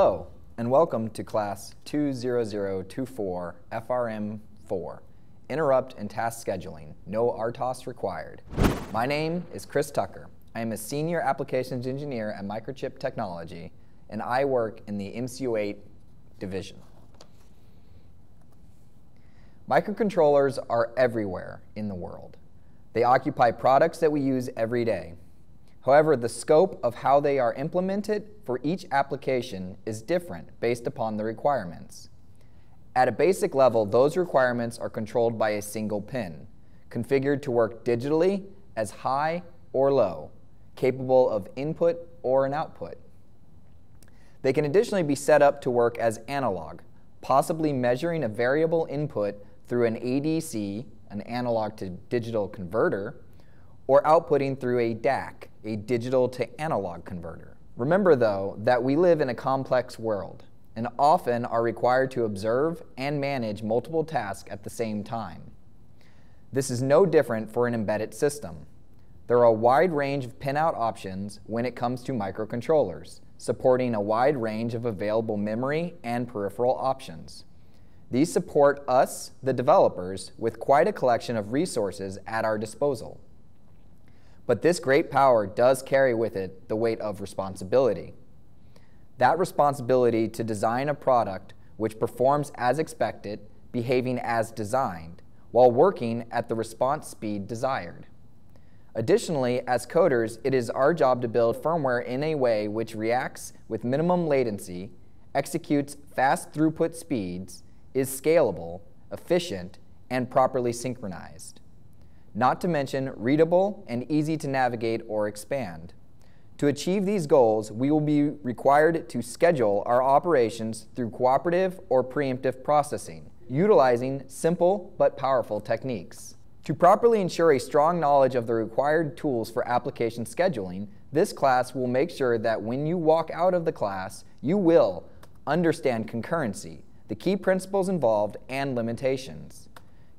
Hello, and welcome to Class 20024 FRM4, Interrupt and Task Scheduling, no RTOS required. My name is Chris Tucker. I am a Senior Applications Engineer at Microchip Technology, and I work in the MCU8 division. Microcontrollers are everywhere in the world. They occupy products that we use every day. However, the scope of how they are implemented for each application is different based upon the requirements. At a basic level, those requirements are controlled by a single pin, configured to work digitally as high or low, capable of input or an output. They can additionally be set up to work as analog, possibly measuring a variable input through an ADC, an analog to digital converter, or outputting through a DAC, a digital to analog converter. Remember though that we live in a complex world and often are required to observe and manage multiple tasks at the same time. This is no different for an embedded system. There are a wide range of pinout options when it comes to microcontrollers, supporting a wide range of available memory and peripheral options. These support us, the developers, with quite a collection of resources at our disposal. But this great power does carry with it the weight of responsibility. That responsibility to design a product which performs as expected, behaving as designed, while working at the response speed desired. Additionally, as coders, it is our job to build firmware in a way which reacts with minimum latency, executes fast throughput speeds, is scalable, efficient, and properly synchronized. Not to mention readable and easy to navigate or expand. To achieve these goals, we will be required to schedule our operations through cooperative or preemptive processing, utilizing simple but powerful techniques. To properly ensure a strong knowledge of the required tools for application scheduling, this class will make sure that when you walk out of the class, you will understand concurrency, the key principles involved, and limitations.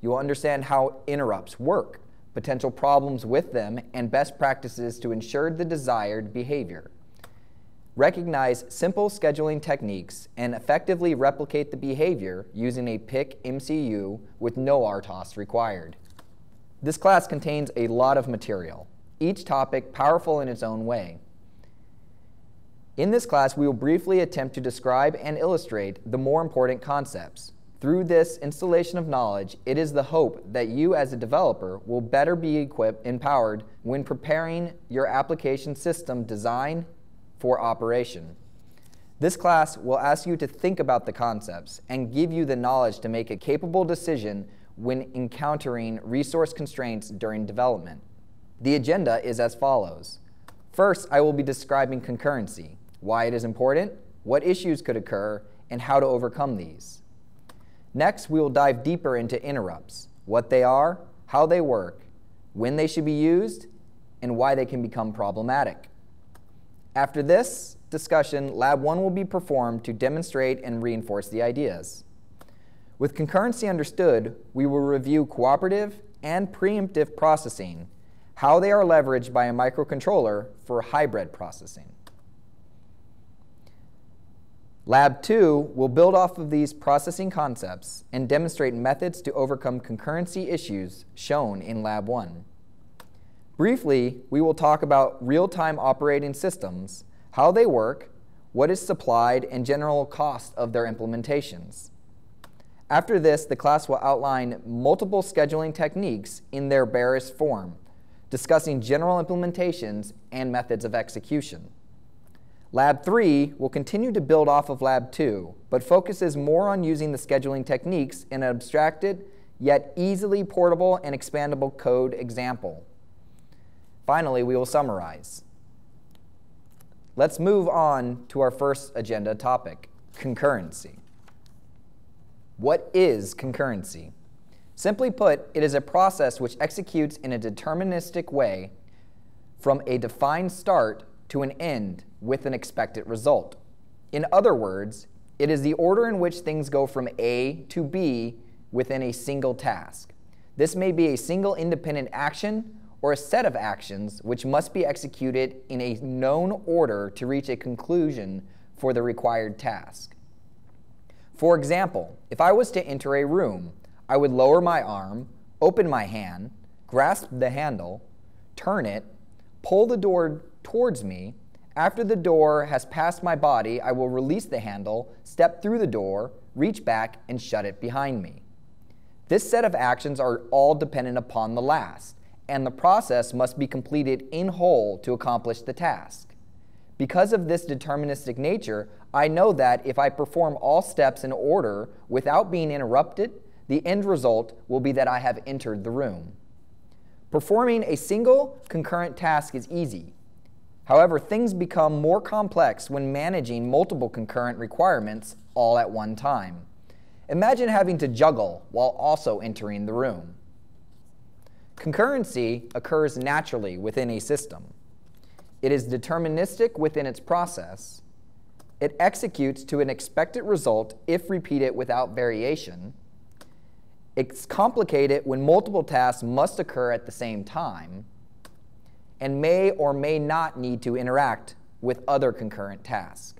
You will understand how interrupts work, potential problems with them, and best practices to ensure the desired behavior. Recognize simple scheduling techniques and effectively replicate the behavior using a PIC MCU with no RTOS required. This class contains a lot of material, each topic powerful in its own way. In this class, we will briefly attempt to describe and illustrate the more important concepts. Through this installation of knowledge, it is the hope that you as a developer will better be equipped, empowered when preparing your application system design for operation. This class will ask you to think about the concepts and give you the knowledge to make a capable decision when encountering resource constraints during development. The agenda is as follows. First, I will be describing concurrency why it is important, what issues could occur, and how to overcome these. Next, we will dive deeper into interrupts, what they are, how they work, when they should be used, and why they can become problematic. After this discussion, Lab 1 will be performed to demonstrate and reinforce the ideas. With concurrency understood, we will review cooperative and preemptive processing, how they are leveraged by a microcontroller for hybrid processing. Lab 2 will build off of these processing concepts and demonstrate methods to overcome concurrency issues shown in Lab 1. Briefly, we will talk about real-time operating systems, how they work, what is supplied, and general cost of their implementations. After this, the class will outline multiple scheduling techniques in their barest form, discussing general implementations and methods of execution. Lab 3 will continue to build off of Lab 2, but focuses more on using the scheduling techniques in an abstracted, yet easily portable and expandable code example. Finally, we will summarize. Let's move on to our first agenda topic, concurrency. What is concurrency? Simply put, it is a process which executes in a deterministic way from a defined start to an end with an expected result. In other words, it is the order in which things go from A to B within a single task. This may be a single independent action or a set of actions which must be executed in a known order to reach a conclusion for the required task. For example, if I was to enter a room, I would lower my arm, open my hand, grasp the handle, turn it, pull the door towards me. After the door has passed my body, I will release the handle, step through the door, reach back, and shut it behind me. This set of actions are all dependent upon the last, and the process must be completed in whole to accomplish the task. Because of this deterministic nature, I know that if I perform all steps in order without being interrupted, the end result will be that I have entered the room. Performing a single concurrent task is easy. However, things become more complex when managing multiple concurrent requirements all at one time. Imagine having to juggle while also entering the room. Concurrency occurs naturally within a system. It is deterministic within its process. It executes to an expected result if repeated without variation. It's complicated when multiple tasks must occur at the same time and may or may not need to interact with other concurrent tasks.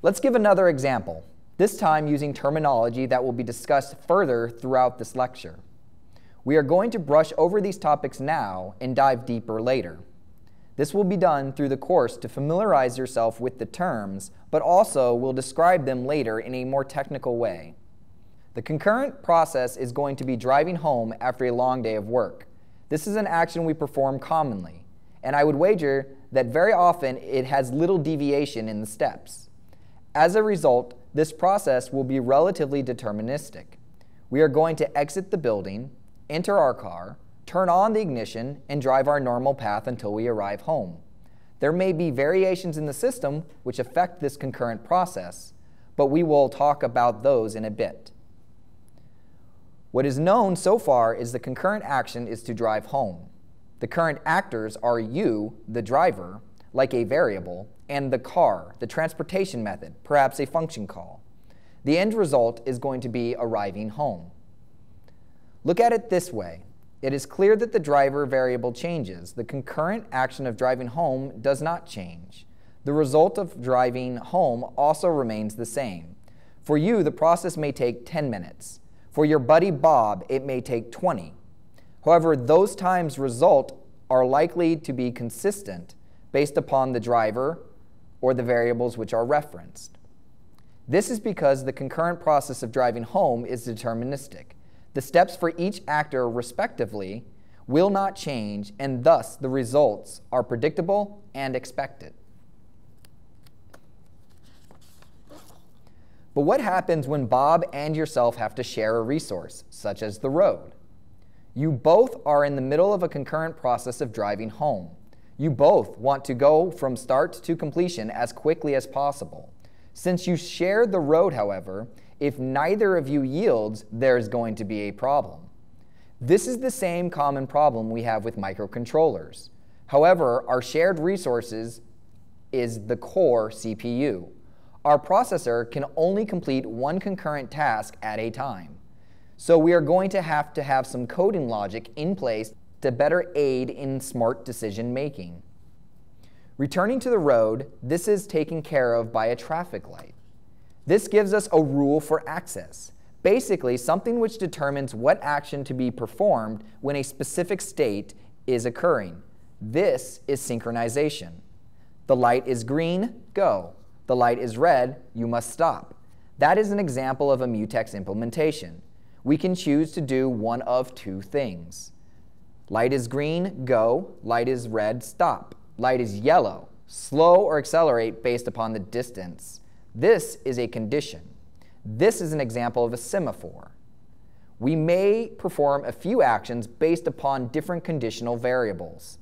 Let's give another example, this time using terminology that will be discussed further throughout this lecture. We are going to brush over these topics now and dive deeper later. This will be done through the course to familiarize yourself with the terms, but also will describe them later in a more technical way. The concurrent process is going to be driving home after a long day of work. This is an action we perform commonly, and I would wager that very often it has little deviation in the steps. As a result, this process will be relatively deterministic. We are going to exit the building, enter our car, turn on the ignition, and drive our normal path until we arrive home. There may be variations in the system which affect this concurrent process, but we will talk about those in a bit. What is known so far is the concurrent action is to drive home. The current actors are you, the driver, like a variable, and the car, the transportation method, perhaps a function call. The end result is going to be arriving home. Look at it this way. It is clear that the driver variable changes. The concurrent action of driving home does not change. The result of driving home also remains the same. For you, the process may take 10 minutes. For your buddy Bob, it may take 20. However, those times result are likely to be consistent based upon the driver or the variables which are referenced. This is because the concurrent process of driving home is deterministic. The steps for each actor, respectively, will not change, and thus the results are predictable and expected. But what happens when Bob and yourself have to share a resource, such as the road? You both are in the middle of a concurrent process of driving home. You both want to go from start to completion as quickly as possible. Since you share the road, however, if neither of you yields, there's going to be a problem. This is the same common problem we have with microcontrollers. However, our shared resources is the core CPU. Our processor can only complete one concurrent task at a time. So we are going to have to have some coding logic in place to better aid in smart decision making. Returning to the road, this is taken care of by a traffic light. This gives us a rule for access, basically something which determines what action to be performed when a specific state is occurring. This is synchronization. The light is green, go. The light is red, you must stop. That is an example of a mutex implementation. We can choose to do one of two things. Light is green, go. Light is red, stop. Light is yellow, slow or accelerate based upon the distance. This is a condition. This is an example of a semaphore. We may perform a few actions based upon different conditional variables.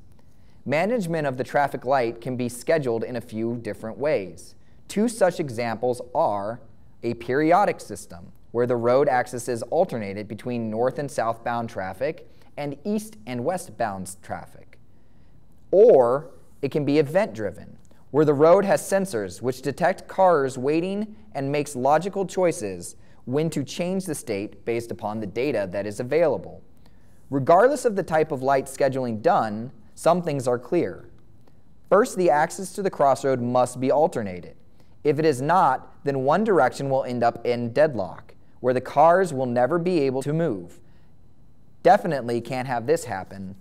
Management of the traffic light can be scheduled in a few different ways. Two such examples are a periodic system, where the road axis is alternated between north and southbound traffic, and east and westbound traffic. Or it can be event driven, where the road has sensors which detect cars waiting and makes logical choices when to change the state based upon the data that is available. Regardless of the type of light scheduling done, some things are clear. First, the axis to the crossroad must be alternated. If it is not, then one direction will end up in deadlock, where the cars will never be able to move. Definitely can't have this happen.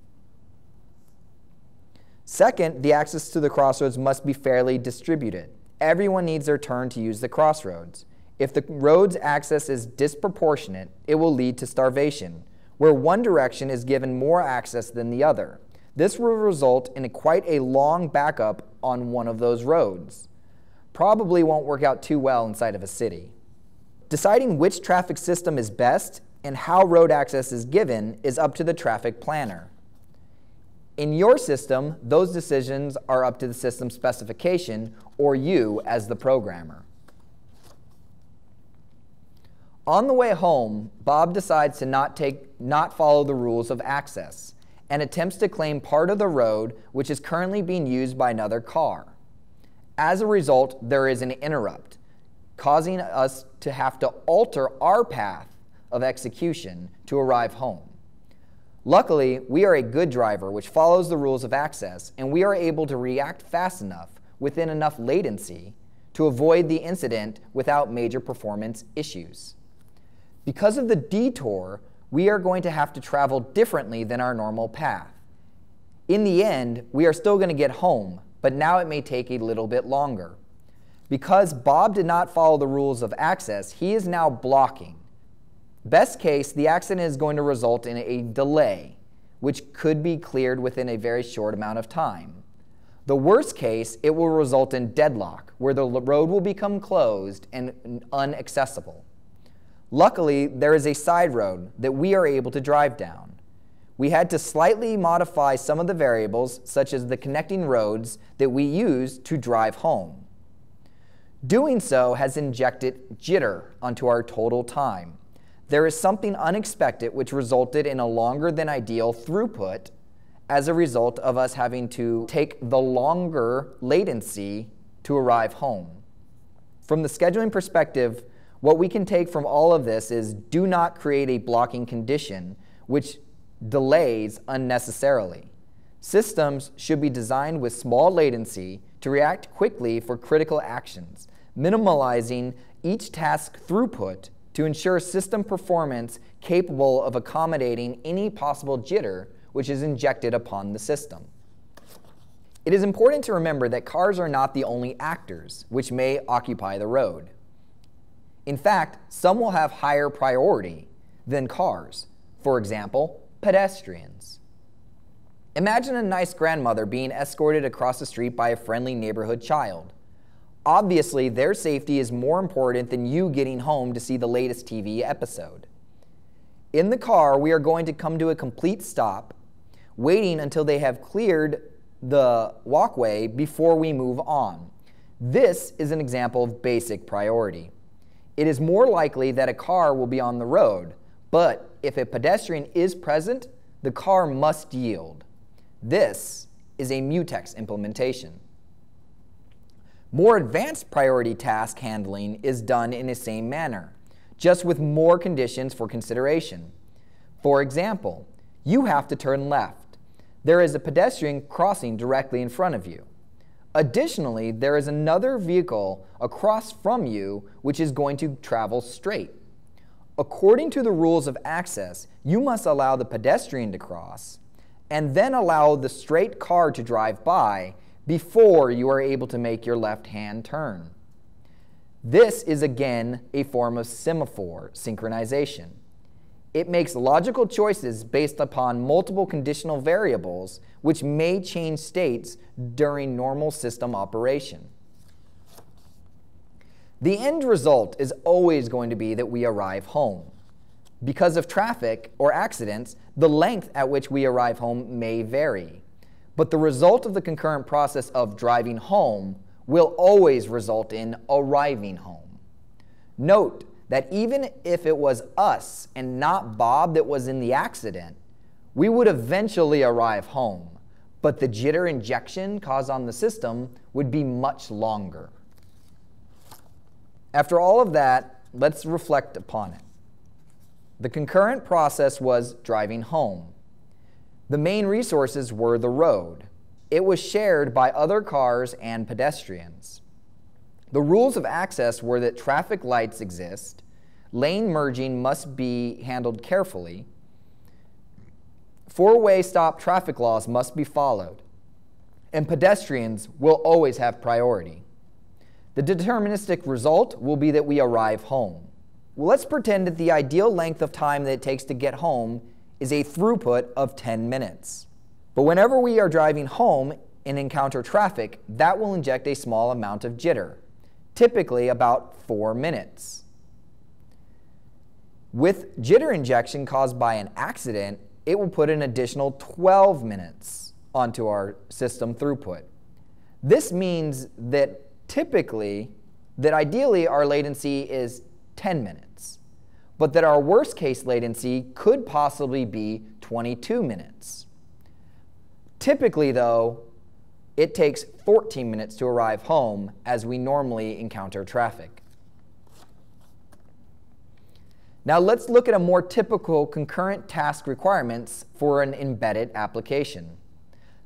Second, the access to the crossroads must be fairly distributed. Everyone needs their turn to use the crossroads. If the road's access is disproportionate, it will lead to starvation, where one direction is given more access than the other. This will result in a quite a long backup on one of those roads. Probably won't work out too well inside of a city. Deciding which traffic system is best and how road access is given is up to the traffic planner. In your system, those decisions are up to the system specification or you as the programmer. On the way home, Bob decides to not, take, not follow the rules of access and attempts to claim part of the road which is currently being used by another car. As a result, there is an interrupt, causing us to have to alter our path of execution to arrive home. Luckily, we are a good driver which follows the rules of access, and we are able to react fast enough within enough latency to avoid the incident without major performance issues. Because of the detour, we are going to have to travel differently than our normal path. In the end, we are still going to get home, but now it may take a little bit longer. Because Bob did not follow the rules of access, he is now blocking. Best case, the accident is going to result in a delay, which could be cleared within a very short amount of time. The worst case, it will result in deadlock, where the road will become closed and unaccessible. Luckily, there is a side road that we are able to drive down. We had to slightly modify some of the variables, such as the connecting roads that we use to drive home. Doing so has injected jitter onto our total time. There is something unexpected which resulted in a longer than ideal throughput as a result of us having to take the longer latency to arrive home. From the scheduling perspective, what we can take from all of this is do not create a blocking condition which delays unnecessarily. Systems should be designed with small latency to react quickly for critical actions, minimalizing each task throughput to ensure system performance capable of accommodating any possible jitter which is injected upon the system. It is important to remember that cars are not the only actors which may occupy the road. In fact, some will have higher priority than cars. For example, pedestrians. Imagine a nice grandmother being escorted across the street by a friendly neighborhood child. Obviously, their safety is more important than you getting home to see the latest TV episode. In the car, we are going to come to a complete stop, waiting until they have cleared the walkway before we move on. This is an example of basic priority it is more likely that a car will be on the road, but if a pedestrian is present, the car must yield. This is a mutex implementation. More advanced priority task handling is done in the same manner, just with more conditions for consideration. For example, you have to turn left. There is a pedestrian crossing directly in front of you. Additionally, there is another vehicle across from you which is going to travel straight. According to the rules of access, you must allow the pedestrian to cross and then allow the straight car to drive by before you are able to make your left hand turn. This is again a form of semaphore synchronization. It makes logical choices based upon multiple conditional variables which may change states during normal system operation. The end result is always going to be that we arrive home. Because of traffic or accidents, the length at which we arrive home may vary. But the result of the concurrent process of driving home will always result in arriving home. Note that even if it was us and not Bob that was in the accident, we would eventually arrive home, but the jitter injection caused on the system would be much longer. After all of that, let's reflect upon it. The concurrent process was driving home. The main resources were the road. it was shared by other cars and pedestrians. The rules of access were that traffic lights exist, lane merging must be handled carefully, four way stop traffic laws must be followed, and pedestrians will always have priority. The deterministic result will be that we arrive home. Well, let's pretend that the ideal length of time that it takes to get home is a throughput of 10 minutes. But whenever we are driving home and encounter traffic, that will inject a small amount of jitter, typically about 4 minutes. With jitter injection caused by an accident, it will put an additional 12 minutes onto our system throughput. This means that typically, that ideally our latency is 10 minutes, but that our worst case latency could possibly be 22 minutes. Typically, though, it takes 14 minutes to arrive home as we normally encounter traffic. Now let's look at a more typical concurrent task requirements for an embedded application.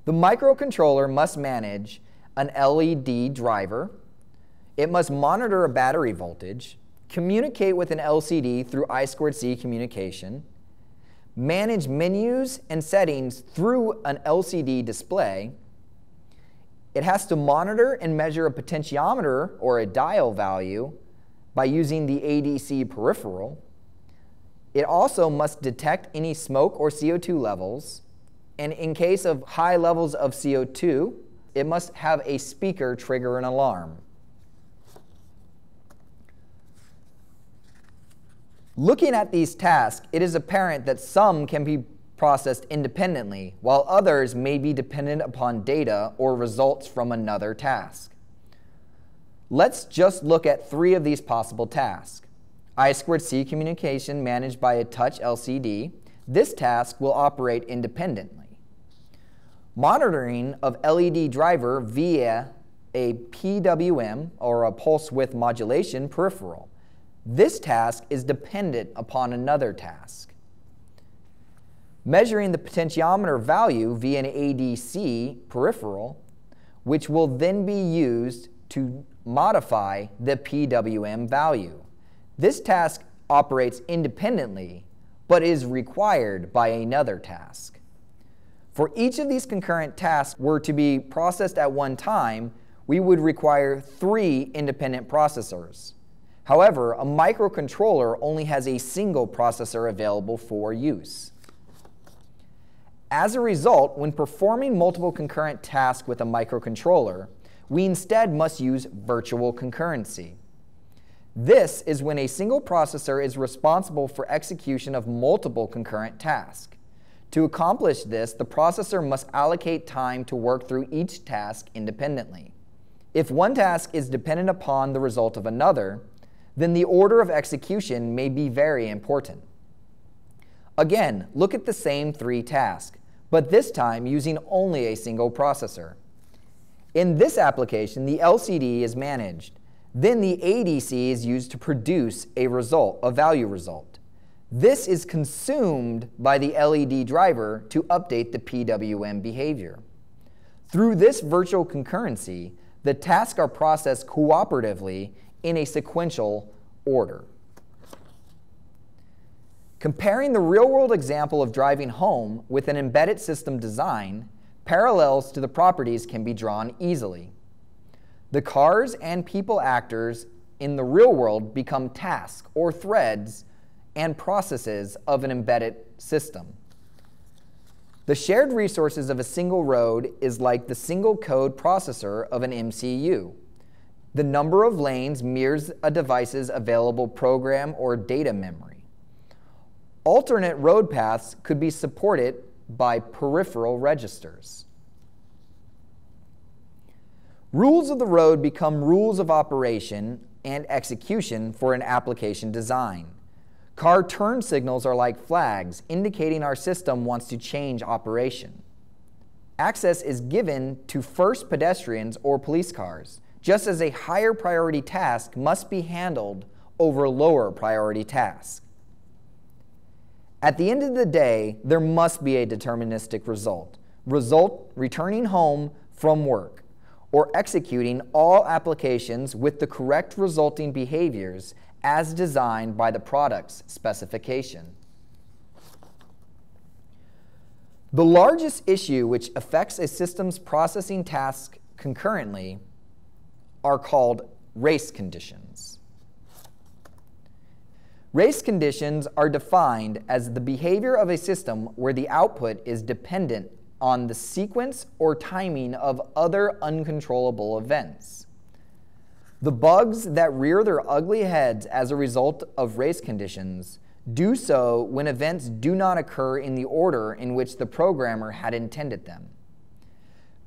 The microcontroller must manage an LED driver. It must monitor a battery voltage, communicate with an LCD through I2C communication, manage menus and settings through an LCD display. It has to monitor and measure a potentiometer or a dial value by using the ADC peripheral. It also must detect any smoke or CO2 levels. And in case of high levels of CO2, it must have a speaker trigger an alarm. Looking at these tasks, it is apparent that some can be processed independently, while others may be dependent upon data or results from another task. Let's just look at three of these possible tasks. I2C communication managed by a touch LCD. This task will operate independently. Monitoring of LED driver via a PWM or a pulse width modulation peripheral. This task is dependent upon another task. Measuring the potentiometer value via an ADC peripheral, which will then be used to modify the PWM value. This task operates independently, but is required by another task. For each of these concurrent tasks were to be processed at one time, we would require three independent processors. However, a microcontroller only has a single processor available for use. As a result, when performing multiple concurrent tasks with a microcontroller, we instead must use virtual concurrency. This is when a single processor is responsible for execution of multiple concurrent tasks. To accomplish this, the processor must allocate time to work through each task independently. If one task is dependent upon the result of another, then the order of execution may be very important. Again, look at the same three tasks, but this time using only a single processor. In this application, the LCD is managed. Then the ADC is used to produce a result, a value result. This is consumed by the LED driver to update the PWM behavior. Through this virtual concurrency, the tasks are processed cooperatively in a sequential order. Comparing the real-world example of driving home with an embedded system design, parallels to the properties can be drawn easily. The cars and people actors in the real world become tasks or threads and processes of an embedded system. The shared resources of a single road is like the single code processor of an MCU. The number of lanes mirrors a device's available program or data memory. Alternate road paths could be supported by peripheral registers. Rules of the road become rules of operation and execution for an application design. Car turn signals are like flags indicating our system wants to change operation. Access is given to first pedestrians or police cars just as a higher priority task must be handled over lower priority tasks. At the end of the day, there must be a deterministic result. result returning home from work, or executing all applications with the correct resulting behaviors as designed by the product's specification. The largest issue which affects a system's processing tasks concurrently are called race conditions. Race conditions are defined as the behavior of a system where the output is dependent on the sequence or timing of other uncontrollable events. The bugs that rear their ugly heads as a result of race conditions do so when events do not occur in the order in which the programmer had intended them.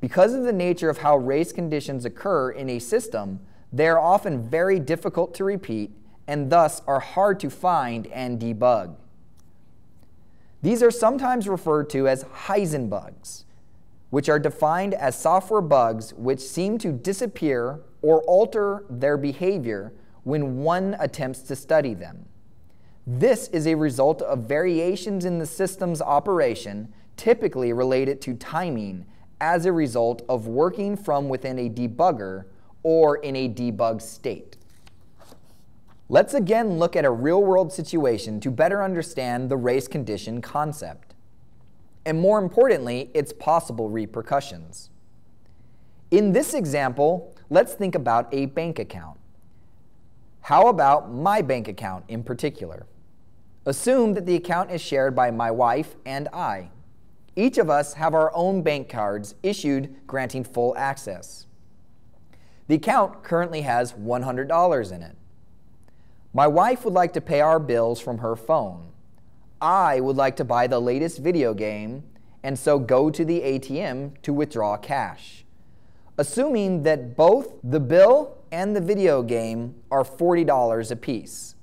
Because of the nature of how race conditions occur in a system, they are often very difficult to repeat and thus are hard to find and debug. These are sometimes referred to as Heisenbugs, which are defined as software bugs which seem to disappear or alter their behavior when one attempts to study them. This is a result of variations in the system's operation, typically related to timing as a result of working from within a debugger or in a debug state. Let's again look at a real-world situation to better understand the race condition concept, and more importantly, its possible repercussions. In this example, let's think about a bank account. How about my bank account in particular? Assume that the account is shared by my wife and I. Each of us have our own bank cards issued granting full access. The account currently has $100 in it. My wife would like to pay our bills from her phone. I would like to buy the latest video game and so go to the ATM to withdraw cash. Assuming that both the bill and the video game are $40 apiece.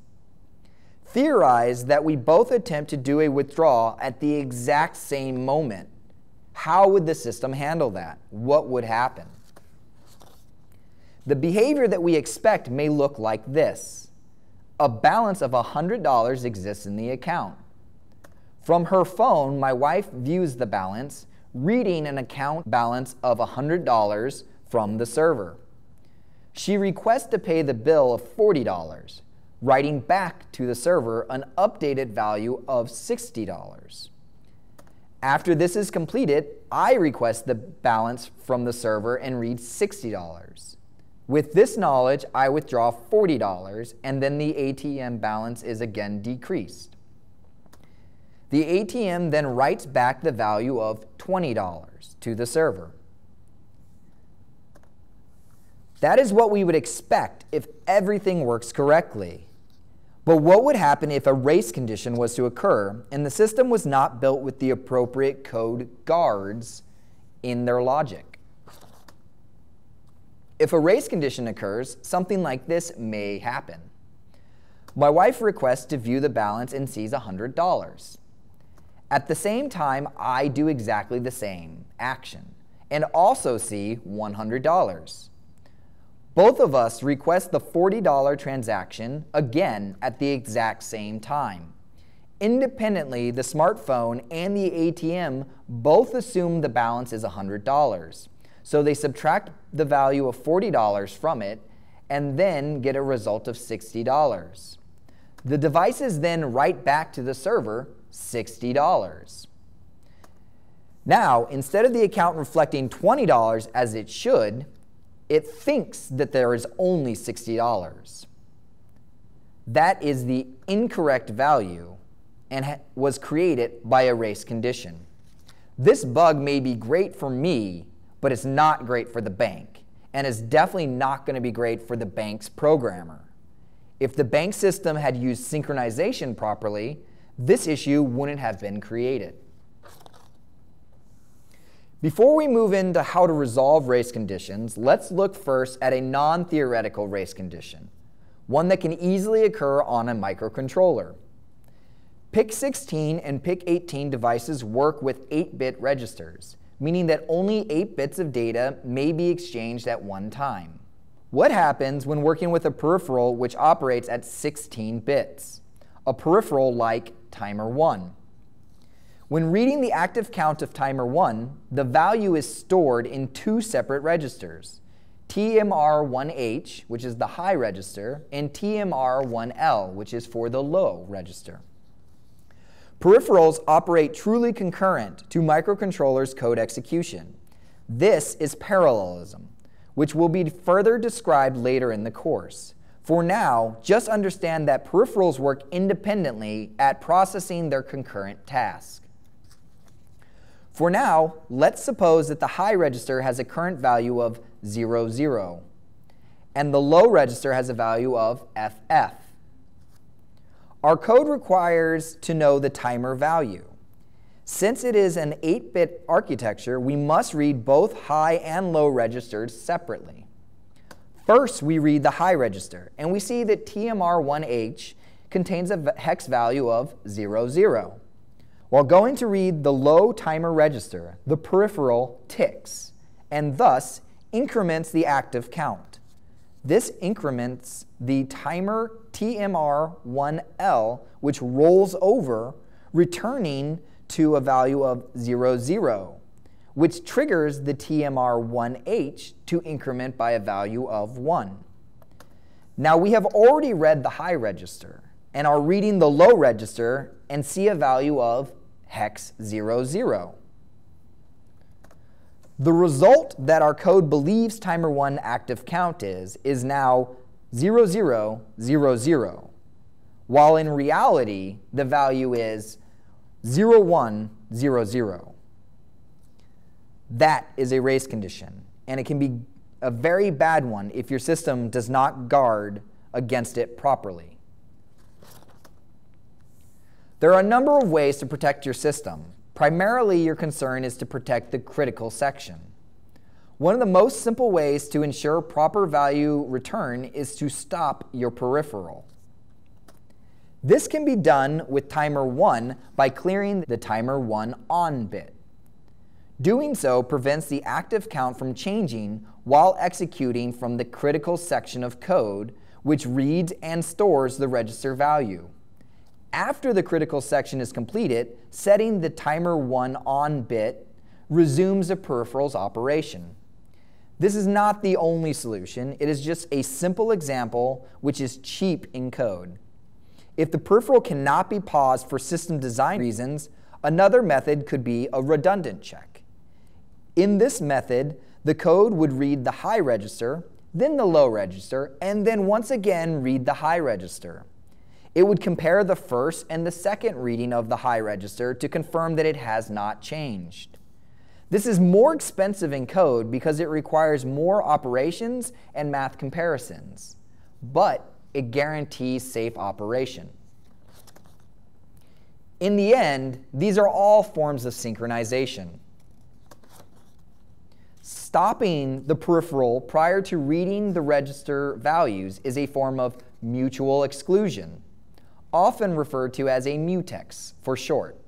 Theorize that we both attempt to do a withdrawal at the exact same moment. How would the system handle that? What would happen? The behavior that we expect may look like this. A balance of $100 exists in the account. From her phone, my wife views the balance, reading an account balance of $100 from the server. She requests to pay the bill of $40 writing back to the server an updated value of $60. After this is completed, I request the balance from the server and read $60. With this knowledge, I withdraw $40 and then the ATM balance is again decreased. The ATM then writes back the value of $20 to the server. That is what we would expect if everything works correctly. But what would happen if a race condition was to occur and the system was not built with the appropriate code guards in their logic? If a race condition occurs, something like this may happen. My wife requests to view the balance and sees $100. At the same time, I do exactly the same action and also see $100. Both of us request the $40 transaction again at the exact same time. Independently, the smartphone and the ATM both assume the balance is $100. So they subtract the value of $40 from it and then get a result of $60. The devices then write back to the server $60. Now, instead of the account reflecting $20 as it should, it thinks that there is only $60. That is the incorrect value and was created by a race condition. This bug may be great for me, but it's not great for the bank, and is definitely not going to be great for the bank's programmer. If the bank system had used synchronization properly, this issue wouldn't have been created. Before we move into how to resolve race conditions, let's look first at a non-theoretical race condition, one that can easily occur on a microcontroller. PIC16 and PIC18 devices work with 8-bit registers, meaning that only 8 bits of data may be exchanged at one time. What happens when working with a peripheral which operates at 16 bits? A peripheral like Timer 1. When reading the active count of timer 1, the value is stored in two separate registers. TMR1H, which is the high register, and TMR1L, which is for the low register. Peripherals operate truly concurrent to microcontrollers' code execution. This is parallelism, which will be further described later in the course. For now, just understand that peripherals work independently at processing their concurrent task. For now, let's suppose that the high register has a current value of 0, 0, and the low register has a value of FF. Our code requires to know the timer value. Since it is an 8-bit architecture, we must read both high and low registers separately. First, we read the high register, and we see that TMR1H contains a hex value of 00. While going to read the low timer register, the peripheral ticks, and thus increments the active count. This increments the timer TMR1L, which rolls over, returning to a value of 00 which triggers the TMR1H to increment by a value of 1. Now we have already read the high register and are reading the low register and see a value of hex 00. The result that our code believes timer 1 active count is, is now 0000, while in reality the value is 0100. That is a race condition, and it can be a very bad one if your system does not guard against it properly. There are a number of ways to protect your system. Primarily, your concern is to protect the critical section. One of the most simple ways to ensure proper value return is to stop your peripheral. This can be done with timer 1 by clearing the timer 1 on bit. Doing so prevents the active count from changing while executing from the critical section of code, which reads and stores the register value. After the critical section is completed, setting the timer 1 on bit resumes the peripheral's operation. This is not the only solution. It is just a simple example which is cheap in code. If the peripheral cannot be paused for system design reasons, another method could be a redundant check. In this method, the code would read the high register, then the low register, and then once again read the high register. It would compare the first and the second reading of the high register to confirm that it has not changed. This is more expensive in code because it requires more operations and math comparisons, but it guarantees safe operation. In the end, these are all forms of synchronization. Stopping the peripheral prior to reading the register values is a form of mutual exclusion, often referred to as a mutex for short.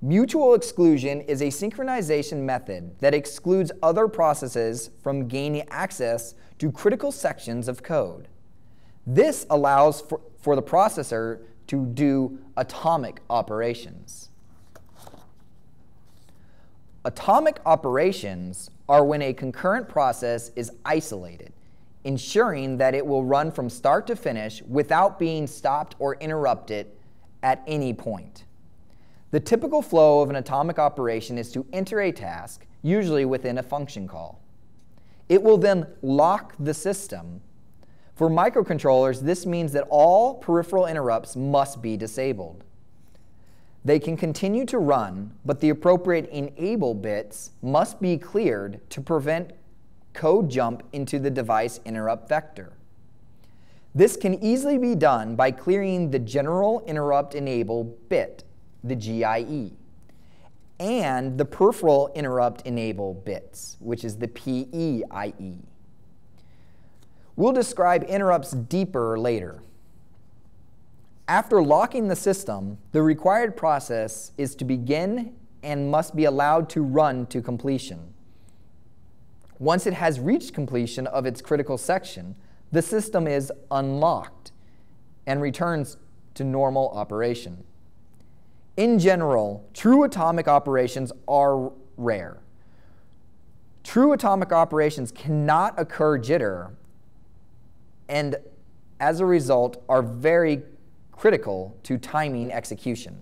Mutual exclusion is a synchronization method that excludes other processes from gaining access to critical sections of code. This allows for, for the processor to do atomic operations. Atomic operations are when a concurrent process is isolated, ensuring that it will run from start to finish without being stopped or interrupted at any point. The typical flow of an atomic operation is to enter a task, usually within a function call. It will then lock the system. For microcontrollers, this means that all peripheral interrupts must be disabled. They can continue to run, but the appropriate enable bits must be cleared to prevent code jump into the device interrupt vector. This can easily be done by clearing the general interrupt enable bit, the GIE, and the peripheral interrupt enable bits, which is the PEIE. We'll describe interrupts deeper later. After locking the system, the required process is to begin and must be allowed to run to completion. Once it has reached completion of its critical section, the system is unlocked and returns to normal operation. In general, true atomic operations are rare. True atomic operations cannot occur jitter and as a result are very critical to timing execution.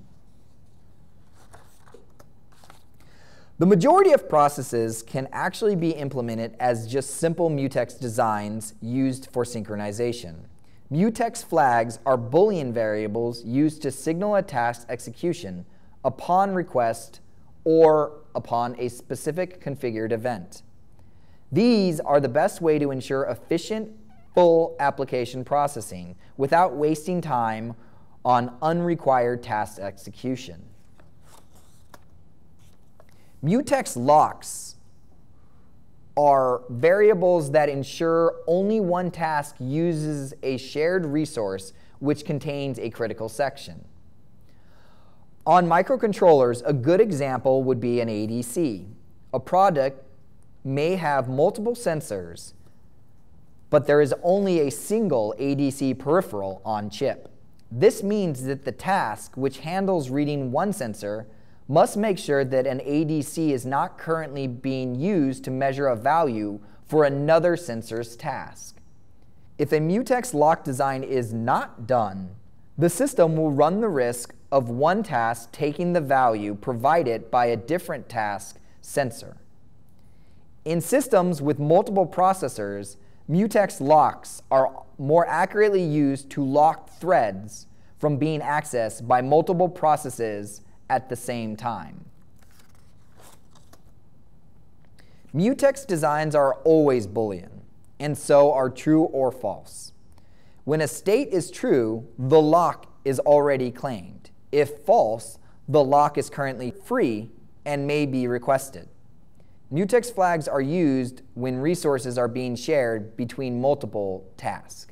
The majority of processes can actually be implemented as just simple mutex designs used for synchronization. Mutex flags are Boolean variables used to signal a task's execution upon request or upon a specific configured event. These are the best way to ensure efficient, full application processing without wasting time on unrequired task execution. Mutex locks are variables that ensure only one task uses a shared resource which contains a critical section. On microcontrollers, a good example would be an ADC. A product may have multiple sensors, but there is only a single ADC peripheral on chip. This means that the task, which handles reading one sensor, must make sure that an ADC is not currently being used to measure a value for another sensor's task. If a mutex lock design is not done, the system will run the risk of one task taking the value provided by a different task sensor. In systems with multiple processors, mutex locks are more accurately used to lock threads from being accessed by multiple processes at the same time. Mutex designs are always Boolean, and so are true or false. When a state is true, the lock is already claimed. If false, the lock is currently free and may be requested. Mutex flags are used when resources are being shared between multiple tasks.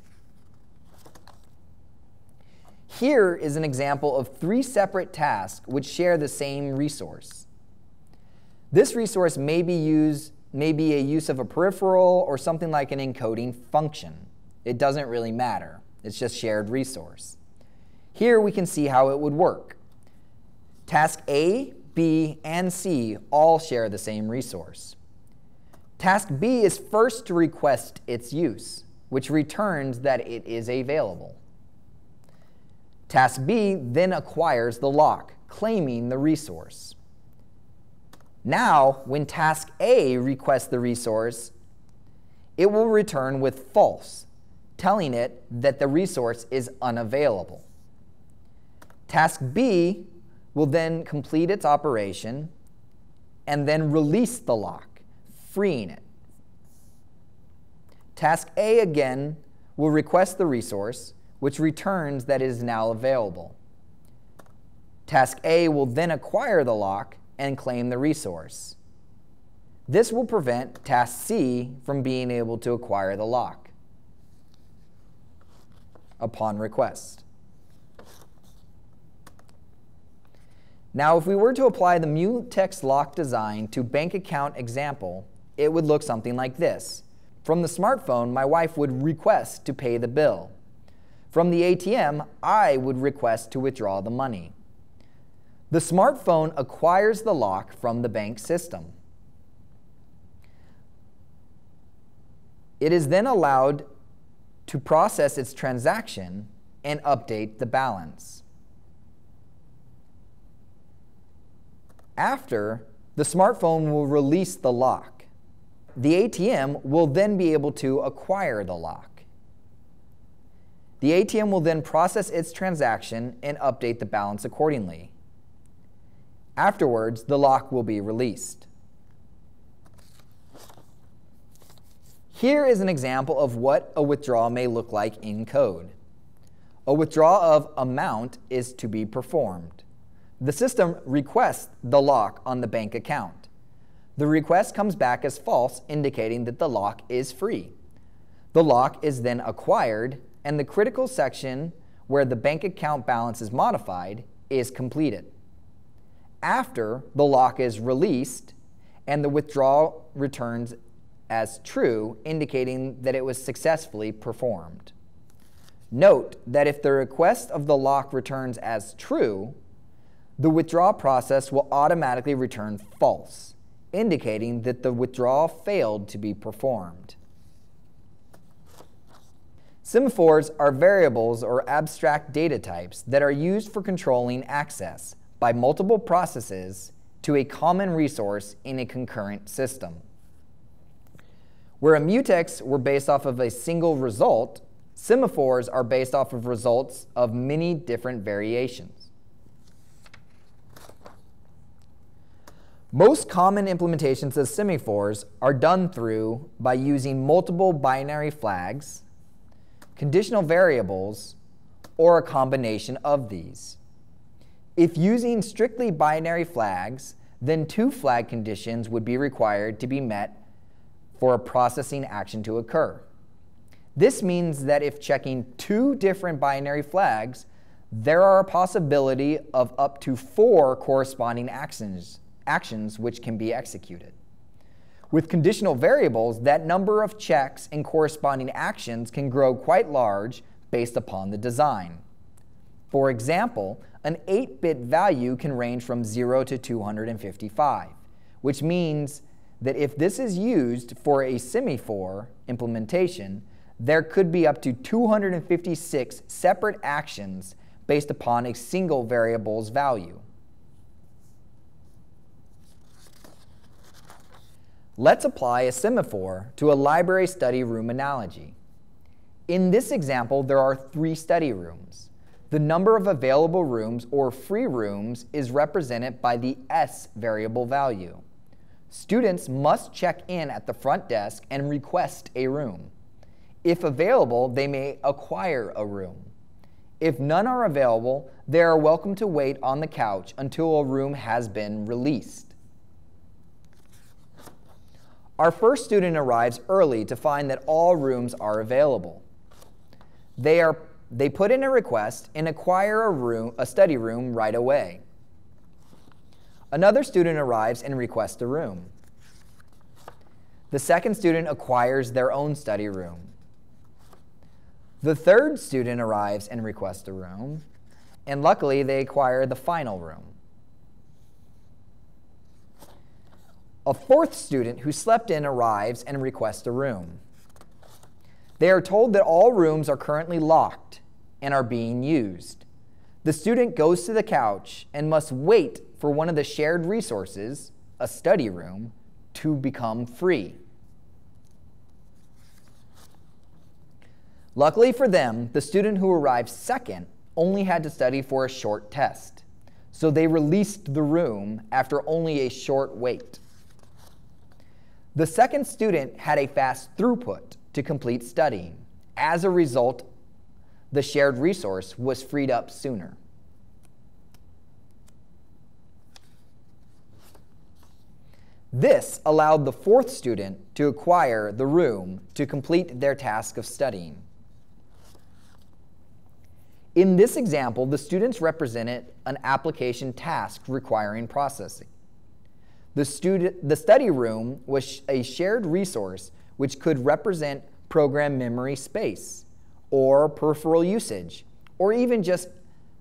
Here is an example of three separate tasks which share the same resource. This resource may be, used, may be a use of a peripheral or something like an encoding function. It doesn't really matter. It's just shared resource. Here we can see how it would work. Task A, B, and C all share the same resource. Task B is first to request its use, which returns that it is available. Task B then acquires the lock, claiming the resource. Now, when task A requests the resource, it will return with false, telling it that the resource is unavailable. Task B will then complete its operation and then release the lock, freeing it. Task A again will request the resource, which returns that it is now available. Task A will then acquire the lock and claim the resource. This will prevent Task C from being able to acquire the lock upon request. Now, if we were to apply the mutex lock design to bank account example, it would look something like this. From the smartphone, my wife would request to pay the bill. From the ATM, I would request to withdraw the money. The smartphone acquires the lock from the bank system. It is then allowed to process its transaction and update the balance. After, the smartphone will release the lock. The ATM will then be able to acquire the lock. The ATM will then process its transaction and update the balance accordingly. Afterwards, the lock will be released. Here is an example of what a withdrawal may look like in code. A withdrawal of amount is to be performed. The system requests the lock on the bank account. The request comes back as false, indicating that the lock is free. The lock is then acquired and the critical section where the bank account balance is modified is completed. After the lock is released and the withdrawal returns as true, indicating that it was successfully performed. Note that if the request of the lock returns as true, the withdrawal process will automatically return false, indicating that the withdrawal failed to be performed. Semaphores are variables or abstract data types that are used for controlling access by multiple processes to a common resource in a concurrent system. Where a mutex were based off of a single result, semaphores are based off of results of many different variations. Most common implementations of semaphores are done through by using multiple binary flags, conditional variables, or a combination of these. If using strictly binary flags, then two flag conditions would be required to be met for a processing action to occur. This means that if checking two different binary flags, there are a possibility of up to four corresponding actions, actions which can be executed. With conditional variables, that number of checks and corresponding actions can grow quite large based upon the design. For example, an 8-bit value can range from 0 to 255, which means that if this is used for a semaphore implementation, there could be up to 256 separate actions based upon a single variable's value. Let's apply a semaphore to a library study room analogy. In this example, there are three study rooms. The number of available rooms or free rooms is represented by the S variable value. Students must check in at the front desk and request a room. If available, they may acquire a room. If none are available, they are welcome to wait on the couch until a room has been released. Our first student arrives early to find that all rooms are available. They, are, they put in a request and acquire a, room, a study room right away. Another student arrives and requests a room. The second student acquires their own study room. The third student arrives and requests a room, and luckily they acquire the final room. A fourth student who slept in arrives and requests a room. They are told that all rooms are currently locked and are being used. The student goes to the couch and must wait for one of the shared resources, a study room, to become free. Luckily for them, the student who arrived second only had to study for a short test, so they released the room after only a short wait. The second student had a fast throughput to complete studying. As a result, the shared resource was freed up sooner. This allowed the fourth student to acquire the room to complete their task of studying. In this example, the students represented an application task requiring processing. The, student, the study room was a shared resource which could represent program memory space, or peripheral usage, or even just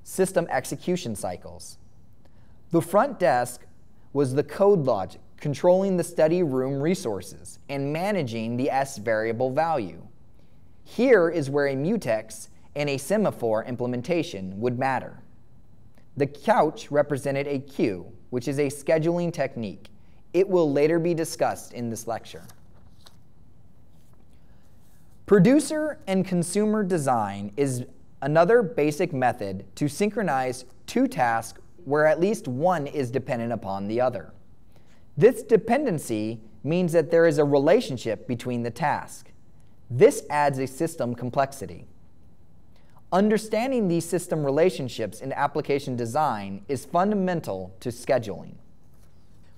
system execution cycles. The front desk was the code logic controlling the study room resources, and managing the S variable value. Here is where a mutex and a semaphore implementation would matter. The couch represented a queue, which is a scheduling technique. It will later be discussed in this lecture. Producer and consumer design is another basic method to synchronize two tasks where at least one is dependent upon the other. This dependency means that there is a relationship between the task. This adds a system complexity. Understanding these system relationships in application design is fundamental to scheduling.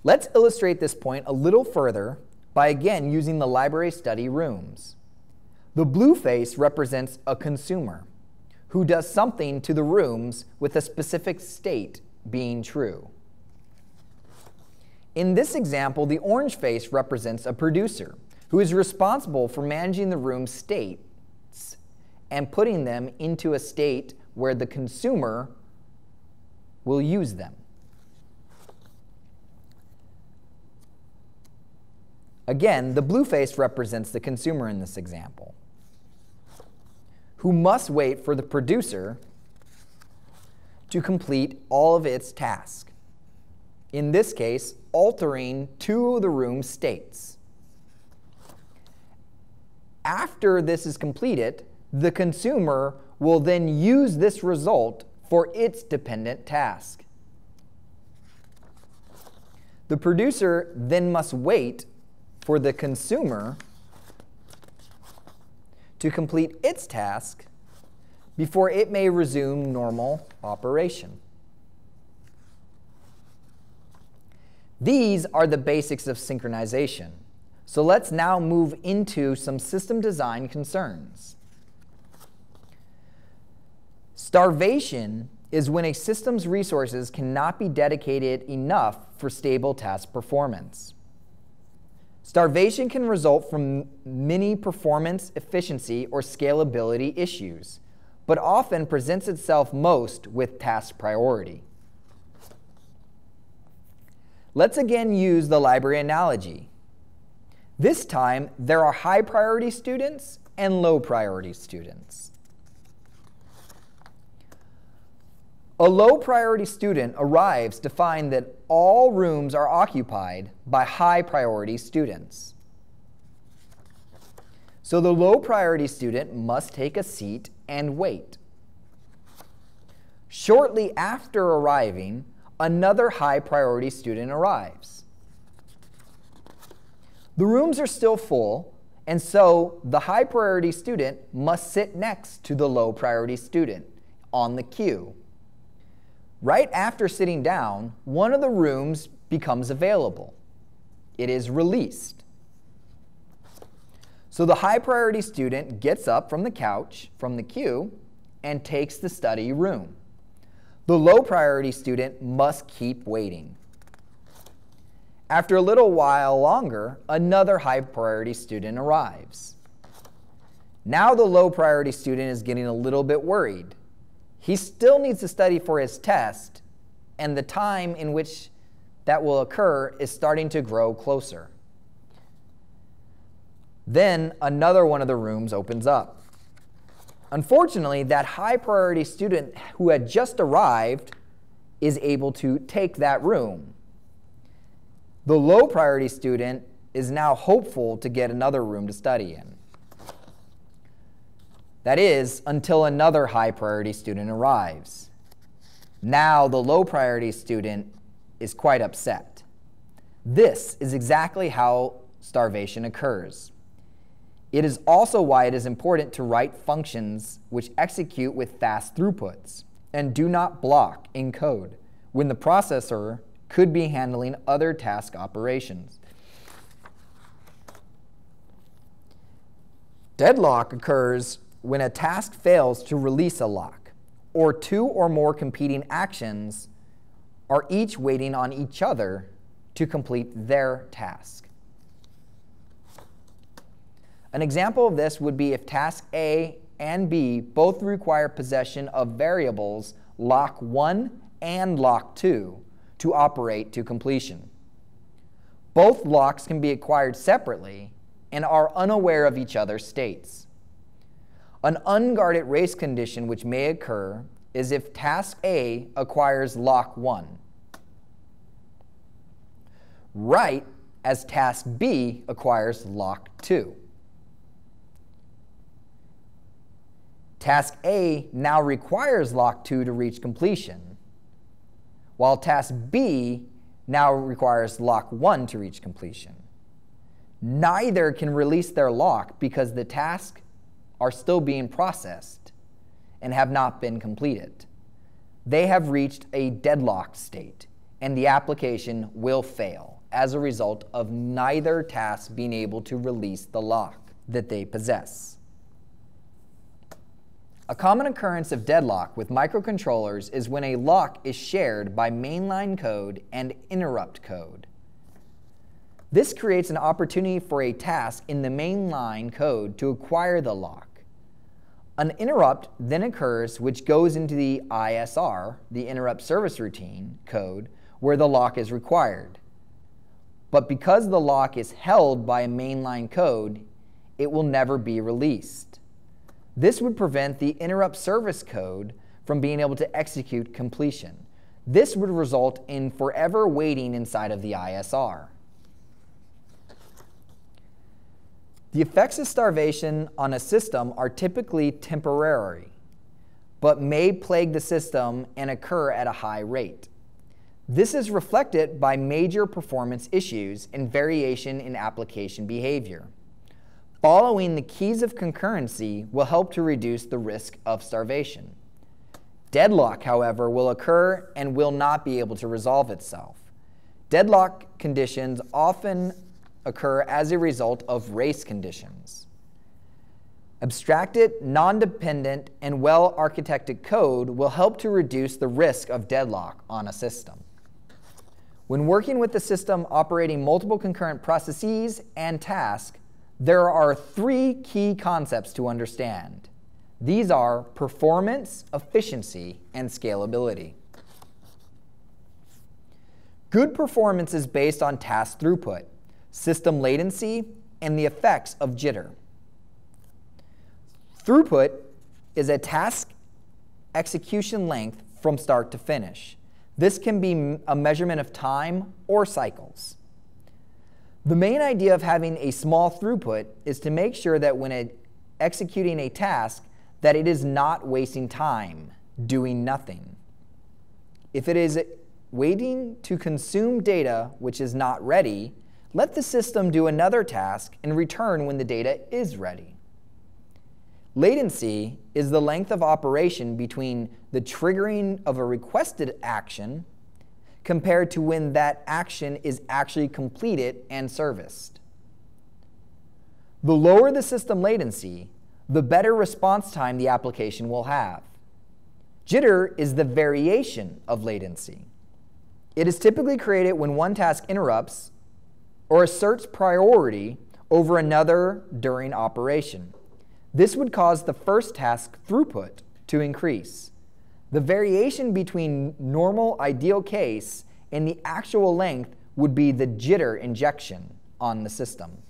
Let's illustrate this point a little further by again using the library study rooms. The blue face represents a consumer who does something to the rooms with a specific state being true. In this example, the orange face represents a producer who is responsible for managing the room states and putting them into a state where the consumer will use them. Again, the blue face represents the consumer in this example, who must wait for the producer to complete all of its task. In this case, altering two of the room states. After this is completed, the consumer will then use this result for its dependent task. The producer then must wait for the consumer to complete its task before it may resume normal operation. These are the basics of synchronization. So let's now move into some system design concerns. Starvation is when a system's resources cannot be dedicated enough for stable task performance. Starvation can result from many performance, efficiency, or scalability issues, but often presents itself most with task priority. Let's again use the library analogy. This time, there are high priority students and low priority students. A low priority student arrives to find that all rooms are occupied by high priority students. So the low priority student must take a seat and wait. Shortly after arriving, another high priority student arrives. The rooms are still full, and so the high priority student must sit next to the low priority student on the queue. Right after sitting down, one of the rooms becomes available. It is released. So the high priority student gets up from the couch, from the queue, and takes the study room. The low priority student must keep waiting. After a little while longer, another high priority student arrives. Now the low priority student is getting a little bit worried he still needs to study for his test, and the time in which that will occur is starting to grow closer. Then another one of the rooms opens up. Unfortunately, that high priority student who had just arrived is able to take that room. The low priority student is now hopeful to get another room to study in. That is, until another high priority student arrives. Now the low priority student is quite upset. This is exactly how starvation occurs. It is also why it is important to write functions which execute with fast throughputs and do not block in code when the processor could be handling other task operations. Deadlock occurs when a task fails to release a lock, or two or more competing actions are each waiting on each other to complete their task. An example of this would be if task A and B both require possession of variables lock 1 and lock 2 to operate to completion. Both locks can be acquired separately and are unaware of each other's states. An unguarded race condition which may occur is if task A acquires lock 1, right as task B acquires lock 2. Task A now requires lock 2 to reach completion, while task B now requires lock 1 to reach completion. Neither can release their lock because the task are still being processed and have not been completed. They have reached a deadlock state, and the application will fail as a result of neither task being able to release the lock that they possess. A common occurrence of deadlock with microcontrollers is when a lock is shared by mainline code and interrupt code. This creates an opportunity for a task in the mainline code to acquire the lock. An interrupt then occurs which goes into the ISR, the interrupt service routine code, where the lock is required. but because the lock is held by a mainline code, it will never be released. This would prevent the interrupt service code from being able to execute completion. This would result in forever waiting inside of the ISR. The effects of starvation on a system are typically temporary, but may plague the system and occur at a high rate. This is reflected by major performance issues and variation in application behavior. Following the keys of concurrency will help to reduce the risk of starvation. Deadlock, however, will occur and will not be able to resolve itself. Deadlock conditions often occur as a result of race conditions. Abstracted, non-dependent, and well-architected code will help to reduce the risk of deadlock on a system. When working with a system operating multiple concurrent processes and tasks, there are three key concepts to understand. These are performance, efficiency, and scalability. Good performance is based on task throughput, system latency, and the effects of jitter. Throughput is a task execution length from start to finish. This can be a measurement of time or cycles. The main idea of having a small throughput is to make sure that when executing a task, that it is not wasting time doing nothing. If it is waiting to consume data which is not ready, let the system do another task and return when the data is ready. Latency is the length of operation between the triggering of a requested action compared to when that action is actually completed and serviced. The lower the system latency, the better response time the application will have. Jitter is the variation of latency. It is typically created when one task interrupts or asserts priority over another during operation. This would cause the first task throughput to increase. The variation between normal ideal case and the actual length would be the jitter injection on the system.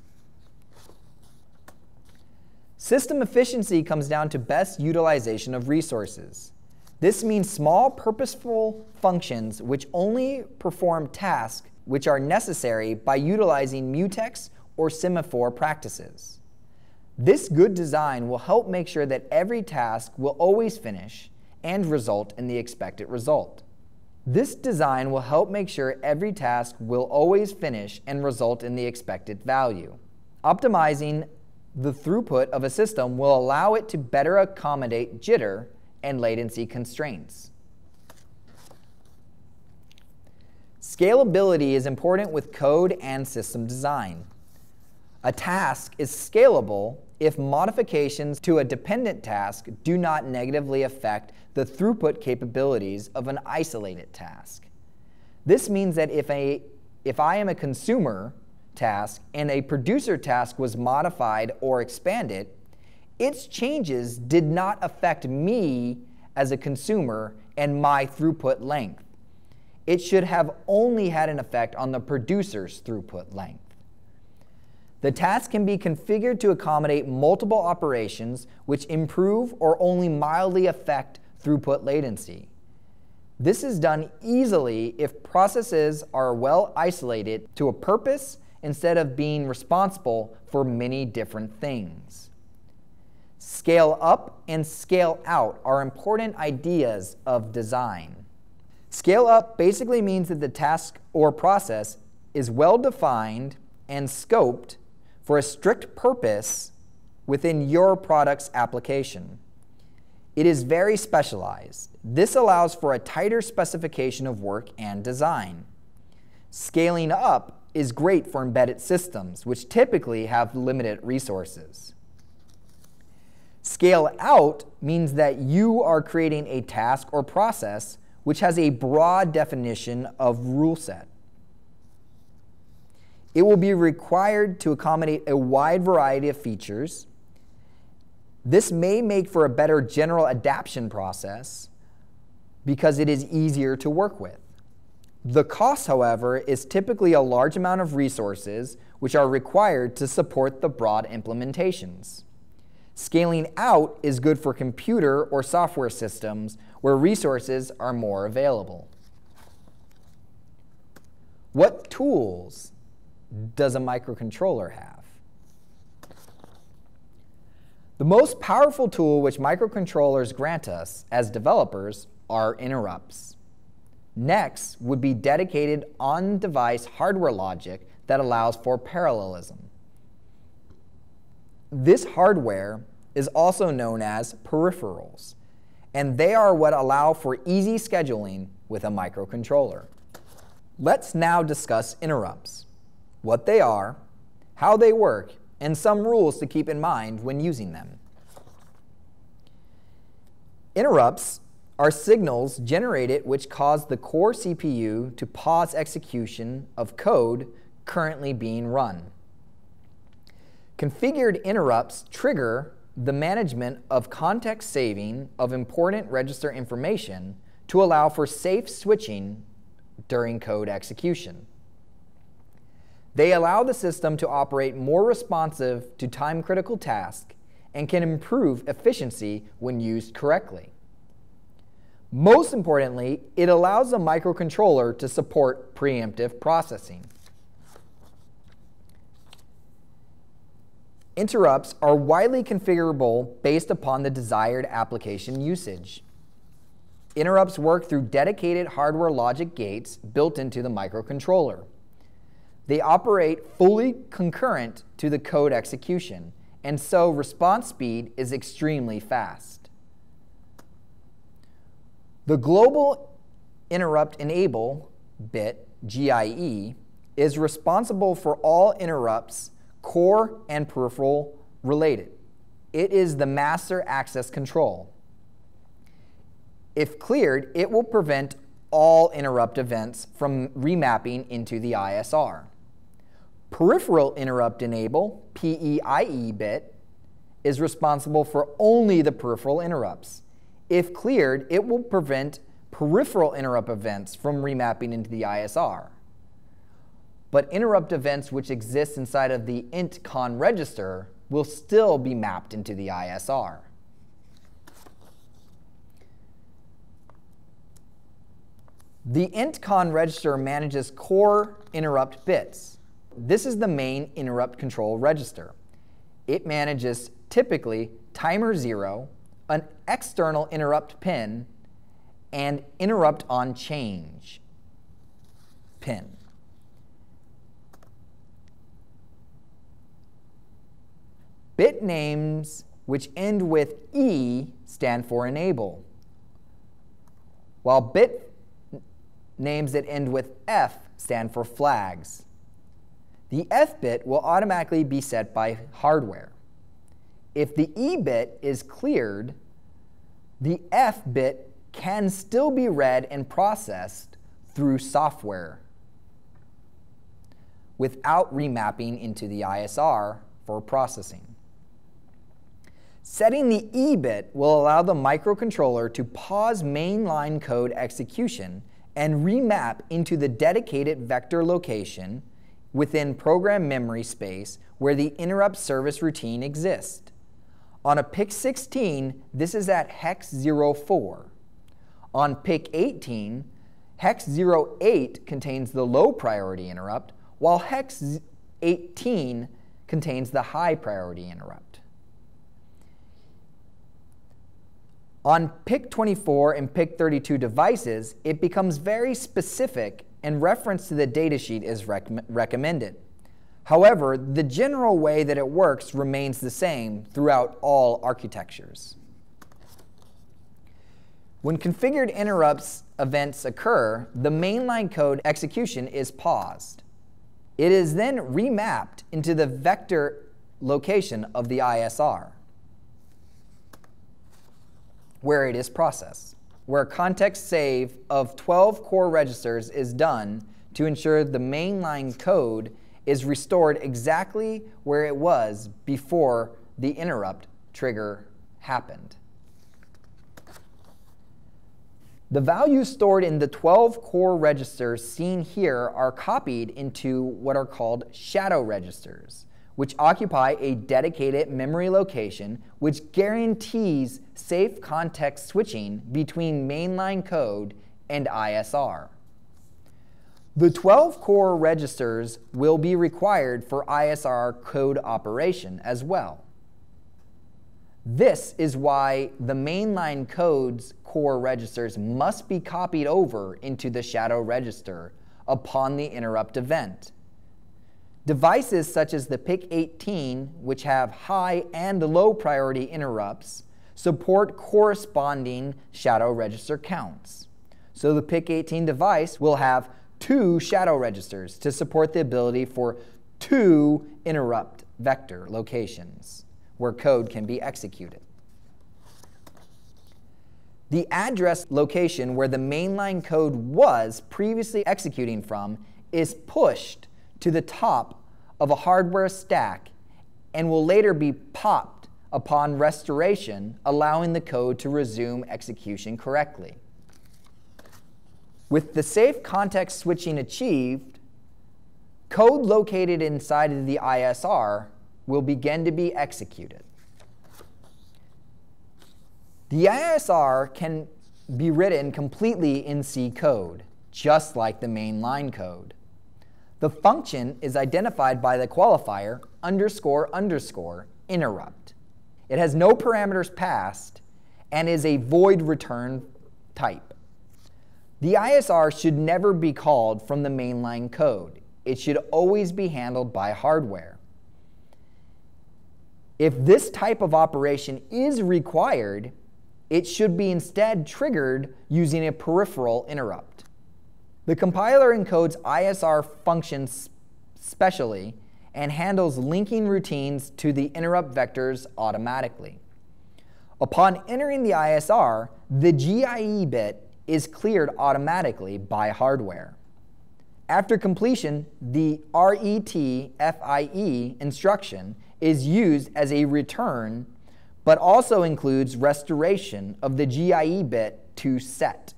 System efficiency comes down to best utilization of resources. This means small purposeful functions which only perform tasks which are necessary by utilizing mutex or semaphore practices. This good design will help make sure that every task will always finish and result in the expected result. This design will help make sure every task will always finish and result in the expected value. Optimizing the throughput of a system will allow it to better accommodate jitter and latency constraints. Scalability is important with code and system design. A task is scalable if modifications to a dependent task do not negatively affect the throughput capabilities of an isolated task. This means that if, a, if I am a consumer task and a producer task was modified or expanded, its changes did not affect me as a consumer and my throughput length. It should have only had an effect on the producer's throughput length. The task can be configured to accommodate multiple operations which improve or only mildly affect throughput latency. This is done easily if processes are well isolated to a purpose instead of being responsible for many different things. Scale up and scale out are important ideas of design. Scale up basically means that the task or process is well defined and scoped for a strict purpose within your product's application. It is very specialized. This allows for a tighter specification of work and design. Scaling up is great for embedded systems, which typically have limited resources. Scale out means that you are creating a task or process which has a broad definition of rule set. It will be required to accommodate a wide variety of features. This may make for a better general adaptation process because it is easier to work with. The cost, however, is typically a large amount of resources which are required to support the broad implementations. Scaling out is good for computer or software systems where resources are more available. What tools does a microcontroller have? The most powerful tool which microcontrollers grant us as developers are interrupts. Next would be dedicated on-device hardware logic that allows for parallelism. This hardware is also known as peripherals, and they are what allow for easy scheduling with a microcontroller. Let's now discuss interrupts, what they are, how they work, and some rules to keep in mind when using them. Interrupts are signals generated which cause the core CPU to pause execution of code currently being run. Configured interrupts trigger the management of context saving of important register information to allow for safe switching during code execution. They allow the system to operate more responsive to time-critical tasks and can improve efficiency when used correctly. Most importantly, it allows the microcontroller to support preemptive processing. Interrupts are widely configurable based upon the desired application usage. Interrupts work through dedicated hardware logic gates built into the microcontroller. They operate fully concurrent to the code execution, and so response speed is extremely fast. The global interrupt enable bit, GIE, is responsible for all interrupts core and peripheral related. It is the master access control. If cleared, it will prevent all interrupt events from remapping into the ISR. Peripheral interrupt enable, PEIE bit, is responsible for only the peripheral interrupts. If cleared, it will prevent peripheral interrupt events from remapping into the ISR but interrupt events which exist inside of the INTCON register will still be mapped into the ISR. The INTCON register manages core interrupt bits. This is the main interrupt control register. It manages typically timer 0, an external interrupt pin, and interrupt on change pin. Bit names which end with E stand for enable, while bit names that end with F stand for flags. The F bit will automatically be set by hardware. If the E bit is cleared, the F bit can still be read and processed through software without remapping into the ISR for processing. Setting the E bit will allow the microcontroller to pause mainline code execution and remap into the dedicated vector location within program memory space where the interrupt service routine exists. On a PIC 16, this is at hex 04. On PIC 18, hex 08 contains the low priority interrupt, while hex 18 contains the high priority interrupt. On PIC24 and PIC32 devices, it becomes very specific and reference to the datasheet is rec recommended. However, the general way that it works remains the same throughout all architectures. When configured interrupts events occur, the mainline code execution is paused. It is then remapped into the vector location of the ISR where it is processed, where context save of 12 core registers is done to ensure the mainline code is restored exactly where it was before the interrupt trigger happened. The values stored in the 12 core registers seen here are copied into what are called shadow registers, which occupy a dedicated memory location which guarantees safe context switching between mainline code and ISR. The 12 core registers will be required for ISR code operation as well. This is why the mainline code's core registers must be copied over into the shadow register upon the interrupt event. Devices such as the PIC-18, which have high and low priority interrupts, support corresponding shadow register counts. So the PIC-18 device will have two shadow registers to support the ability for two interrupt vector locations where code can be executed. The address location where the mainline code was previously executing from is pushed to the top of a hardware stack and will later be popped upon restoration, allowing the code to resume execution correctly. With the safe context switching achieved, code located inside of the ISR will begin to be executed. The ISR can be written completely in C code, just like the main line code. The function is identified by the qualifier underscore underscore interrupt. It has no parameters passed and is a void return type. The ISR should never be called from the mainline code. It should always be handled by hardware. If this type of operation is required, it should be instead triggered using a peripheral interrupt. The compiler encodes ISR functions specially and handles linking routines to the interrupt vectors automatically. Upon entering the ISR, the GIE bit is cleared automatically by hardware. After completion, the RETFIE instruction is used as a return, but also includes restoration of the GIE bit to set.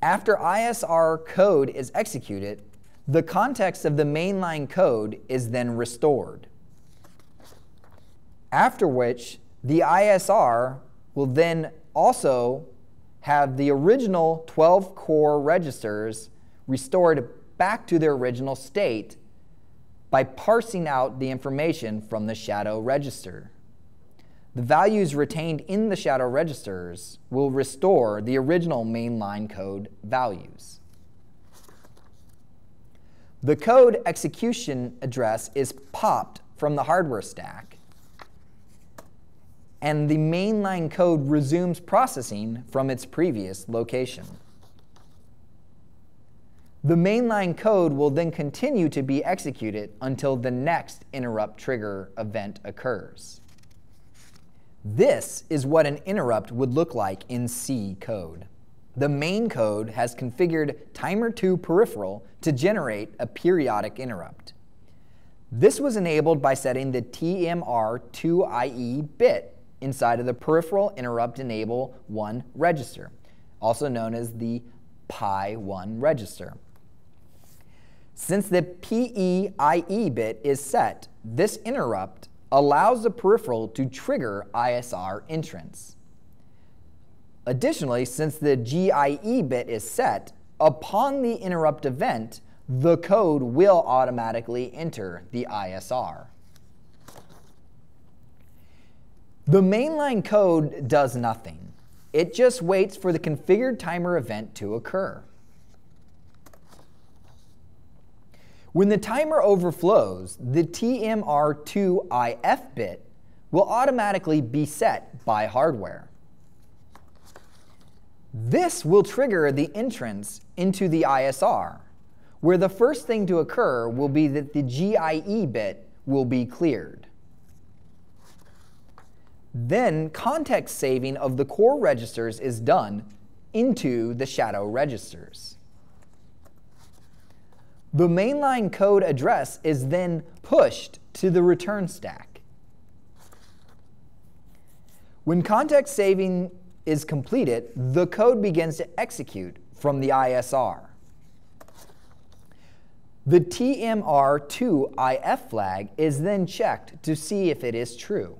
After ISR code is executed, the context of the mainline code is then restored. After which, the ISR will then also have the original 12 core registers restored back to their original state by parsing out the information from the shadow register. The values retained in the shadow registers will restore the original mainline code values. The code execution address is popped from the hardware stack, and the mainline code resumes processing from its previous location. The mainline code will then continue to be executed until the next interrupt trigger event occurs. This is what an interrupt would look like in C code. The main code has configured timer2 peripheral to generate a periodic interrupt. This was enabled by setting the TMR2IE bit inside of the peripheral interrupt enable 1 register, also known as the PIE1 register. Since the PEIE bit is set, this interrupt allows the peripheral to trigger ISR entrance. Additionally, since the GIE bit is set, upon the interrupt event, the code will automatically enter the ISR. The mainline code does nothing. It just waits for the configured timer event to occur. When the timer overflows, the TMR2IF bit will automatically be set by hardware. This will trigger the entrance into the ISR, where the first thing to occur will be that the GIE bit will be cleared. Then context saving of the core registers is done into the shadow registers. The mainline code address is then pushed to the return stack. When context saving is completed, the code begins to execute from the ISR. The TMR2IF flag is then checked to see if it is true.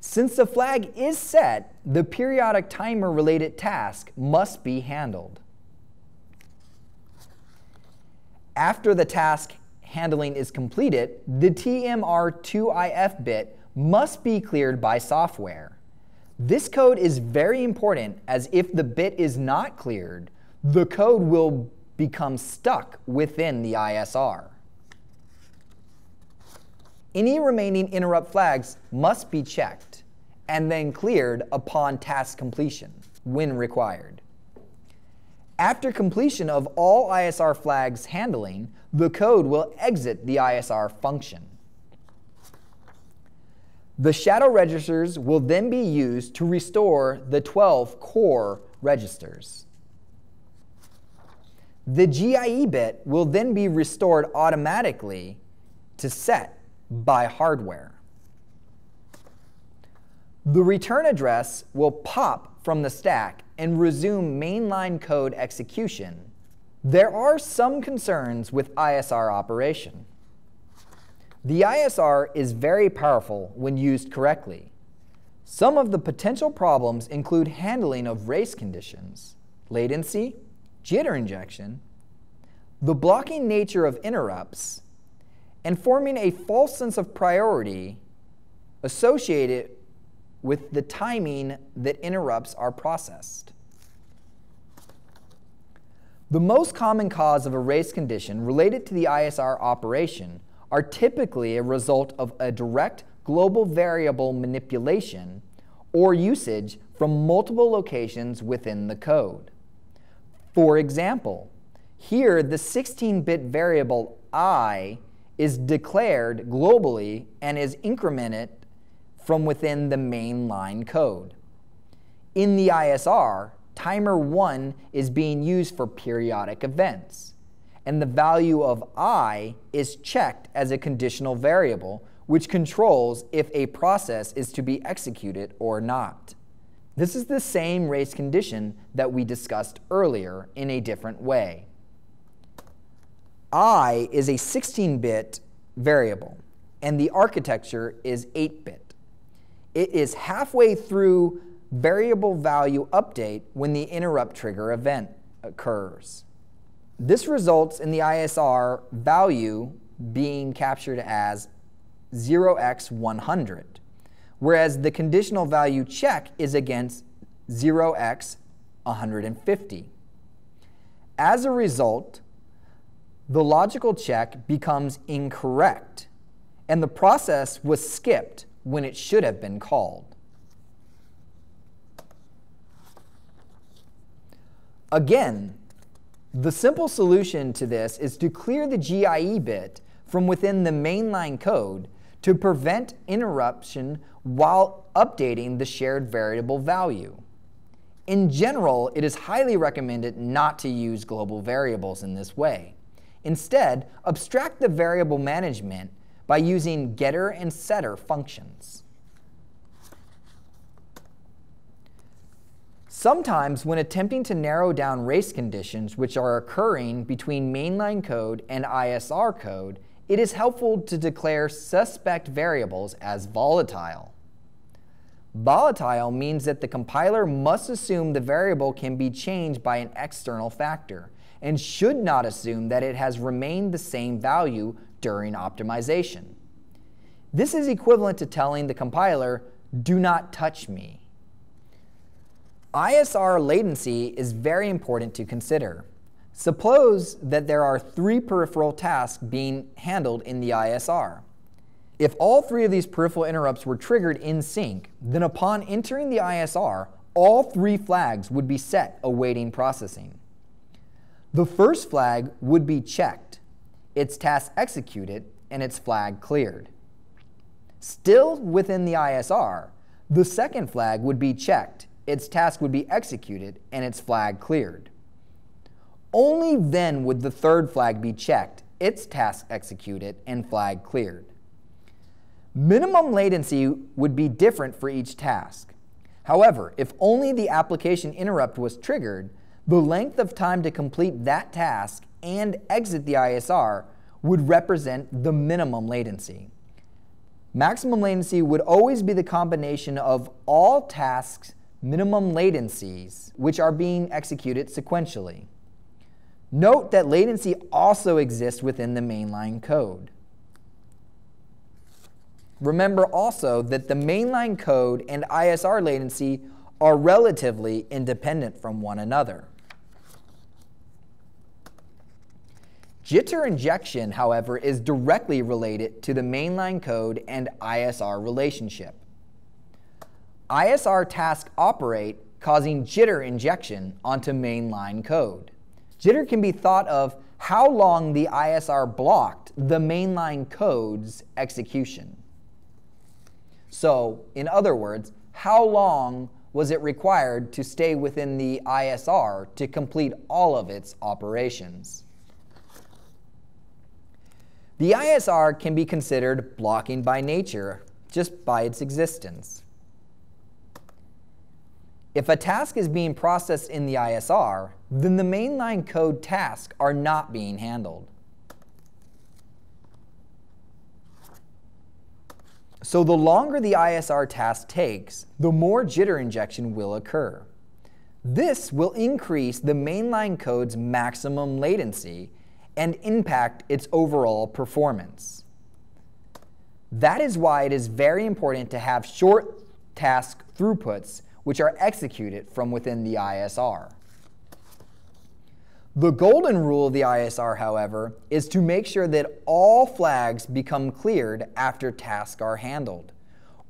Since the flag is set, the periodic timer related task must be handled. After the task handling is completed, the TMR2IF bit must be cleared by software. This code is very important as if the bit is not cleared, the code will become stuck within the ISR. Any remaining interrupt flags must be checked and then cleared upon task completion when required. After completion of all ISR flags handling, the code will exit the ISR function. The shadow registers will then be used to restore the 12 core registers. The GIE bit will then be restored automatically to set by hardware. The return address will pop from the stack and resume mainline code execution. There are some concerns with ISR operation. The ISR is very powerful when used correctly. Some of the potential problems include handling of race conditions, latency, jitter injection, the blocking nature of interrupts, and forming a false sense of priority associated with the timing that interrupts are processed. The most common cause of a race condition related to the ISR operation are typically a result of a direct global variable manipulation or usage from multiple locations within the code. For example, here the 16-bit variable i is declared globally and is incremented from within the mainline code. In the ISR, timer 1 is being used for periodic events, and the value of i is checked as a conditional variable which controls if a process is to be executed or not. This is the same race condition that we discussed earlier in a different way. I is a 16-bit variable, and the architecture is 8-bit. It is halfway through variable value update when the interrupt trigger event occurs. This results in the ISR value being captured as 0x100, whereas the conditional value check is against 0x150. As a result, the logical check becomes incorrect, and the process was skipped when it should have been called. Again, the simple solution to this is to clear the GIE bit from within the mainline code to prevent interruption while updating the shared variable value. In general, it is highly recommended not to use global variables in this way. Instead, abstract the variable management by using getter and setter functions. Sometimes when attempting to narrow down race conditions which are occurring between mainline code and ISR code, it is helpful to declare suspect variables as volatile. Volatile means that the compiler must assume the variable can be changed by an external factor, and should not assume that it has remained the same value during optimization. This is equivalent to telling the compiler, do not touch me. ISR latency is very important to consider. Suppose that there are three peripheral tasks being handled in the ISR. If all three of these peripheral interrupts were triggered in sync, then upon entering the ISR, all three flags would be set awaiting processing. The first flag would be checked, its task executed, and its flag cleared. Still within the ISR, the second flag would be checked, its task would be executed, and its flag cleared. Only then would the third flag be checked, its task executed, and flag cleared. Minimum latency would be different for each task. However, if only the application interrupt was triggered, the length of time to complete that task and exit the ISR would represent the minimum latency. Maximum latency would always be the combination of all tasks' minimum latencies, which are being executed sequentially. Note that latency also exists within the mainline code. Remember also that the mainline code and ISR latency are relatively independent from one another. Jitter injection, however, is directly related to the mainline code and ISR relationship. ISR tasks operate causing jitter injection onto mainline code. Jitter can be thought of how long the ISR blocked the mainline code's execution. So, in other words, how long was it required to stay within the ISR to complete all of its operations? The ISR can be considered blocking by nature just by its existence. If a task is being processed in the ISR, then the mainline code tasks are not being handled. So the longer the ISR task takes, the more jitter injection will occur. This will increase the mainline code's maximum latency and impact its overall performance. That is why it is very important to have short task throughputs which are executed from within the ISR. The golden rule of the ISR, however, is to make sure that all flags become cleared after tasks are handled,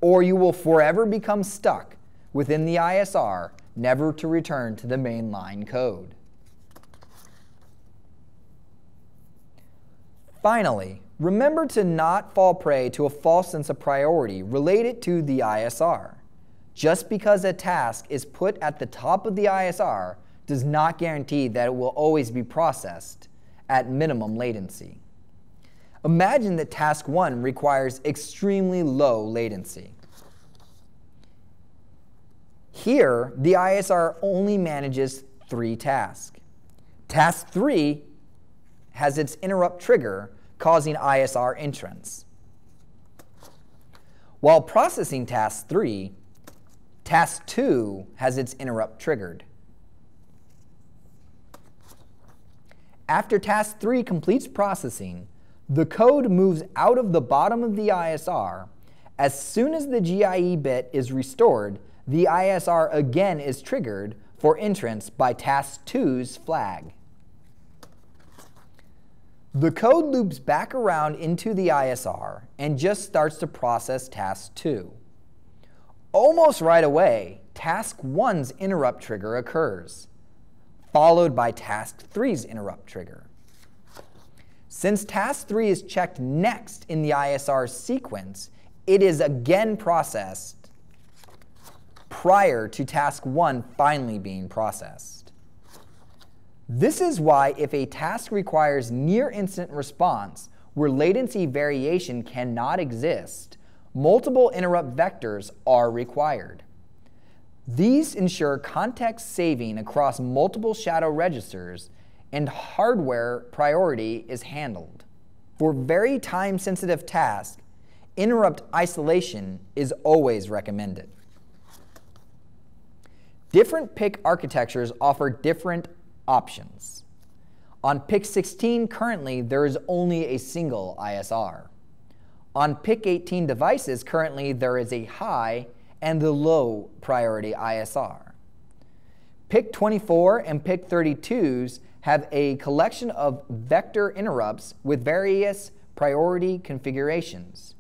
or you will forever become stuck within the ISR, never to return to the mainline code. Finally, remember to not fall prey to a false sense of priority related to the ISR. Just because a task is put at the top of the ISR does not guarantee that it will always be processed at minimum latency. Imagine that task 1 requires extremely low latency. Here, the ISR only manages three tasks. Task 3 has its interrupt trigger causing ISR entrance. While processing task 3, task 2 has its interrupt triggered. After task 3 completes processing, the code moves out of the bottom of the ISR. As soon as the GIE bit is restored, the ISR again is triggered for entrance by task 2's flag. The code loops back around into the ISR and just starts to process task 2. Almost right away, task 1's interrupt trigger occurs, followed by task 3's interrupt trigger. Since task 3 is checked next in the ISR sequence, it is again processed prior to task 1 finally being processed. This is why if a task requires near instant response where latency variation cannot exist, multiple interrupt vectors are required. These ensure context saving across multiple shadow registers and hardware priority is handled. For very time sensitive tasks, interrupt isolation is always recommended. Different PIC architectures offer different options. On PIC 16 currently there is only a single ISR. On PIC 18 devices currently there is a high and the low priority ISR. PIC 24 and PIC 32s have a collection of vector interrupts with various priority configurations.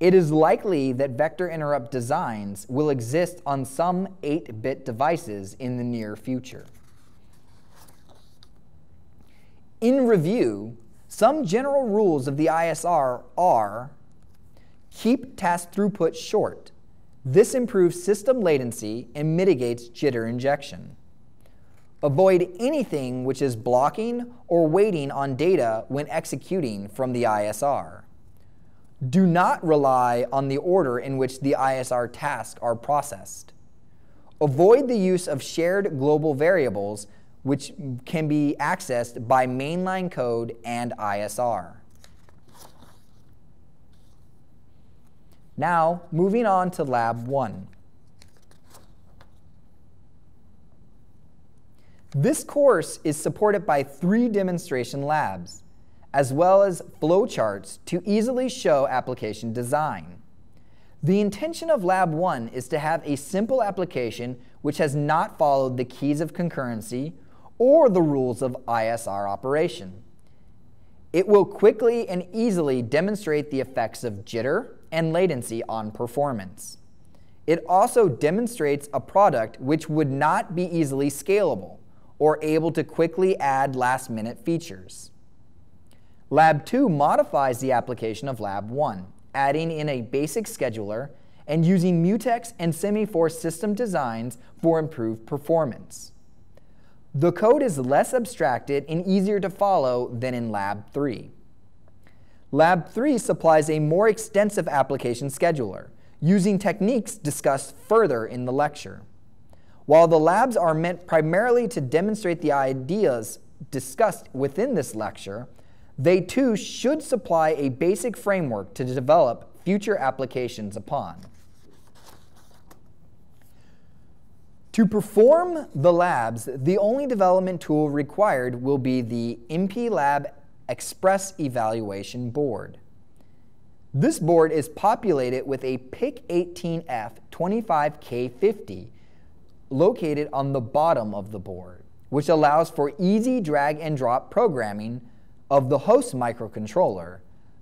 It is likely that vector interrupt designs will exist on some 8-bit devices in the near future. In review, some general rules of the ISR are keep task throughput short. This improves system latency and mitigates jitter injection. Avoid anything which is blocking or waiting on data when executing from the ISR. Do not rely on the order in which the ISR tasks are processed. Avoid the use of shared global variables which can be accessed by mainline code and ISR. Now, moving on to Lab 1. This course is supported by three demonstration labs, as well as flowcharts to easily show application design. The intention of Lab 1 is to have a simple application which has not followed the keys of concurrency or the rules of ISR operation. It will quickly and easily demonstrate the effects of jitter and latency on performance. It also demonstrates a product which would not be easily scalable or able to quickly add last minute features. Lab 2 modifies the application of Lab 1, adding in a basic scheduler and using mutex and semaphore system designs for improved performance. The code is less abstracted and easier to follow than in Lab 3. Lab 3 supplies a more extensive application scheduler, using techniques discussed further in the lecture. While the labs are meant primarily to demonstrate the ideas discussed within this lecture, they too should supply a basic framework to develop future applications upon. To perform the labs, the only development tool required will be the MPLAB Xpress Evaluation Board. This board is populated with a PIC18F 25K50 located on the bottom of the board, which allows for easy drag and drop programming of the host microcontroller,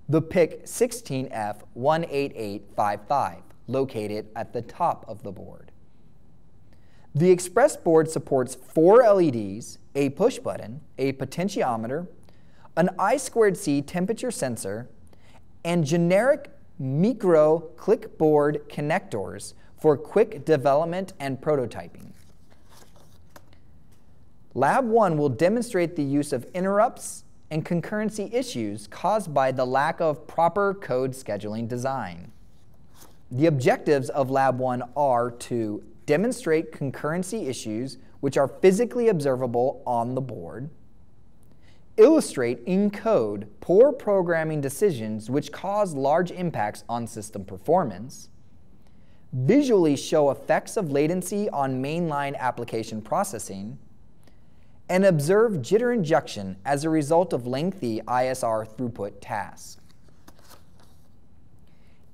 the PIC16F18855, located at the top of the board. The Xpress board supports four LEDs, a push button, a potentiometer, an I2C temperature sensor, and generic micro clipboard connectors for quick development and prototyping. Lab 1 will demonstrate the use of interrupts and concurrency issues caused by the lack of proper code scheduling design. The objectives of Lab 1 are to demonstrate concurrency issues which are physically observable on the board, illustrate in code poor programming decisions which cause large impacts on system performance, visually show effects of latency on mainline application processing, and observe jitter injection as a result of lengthy ISR throughput tasks.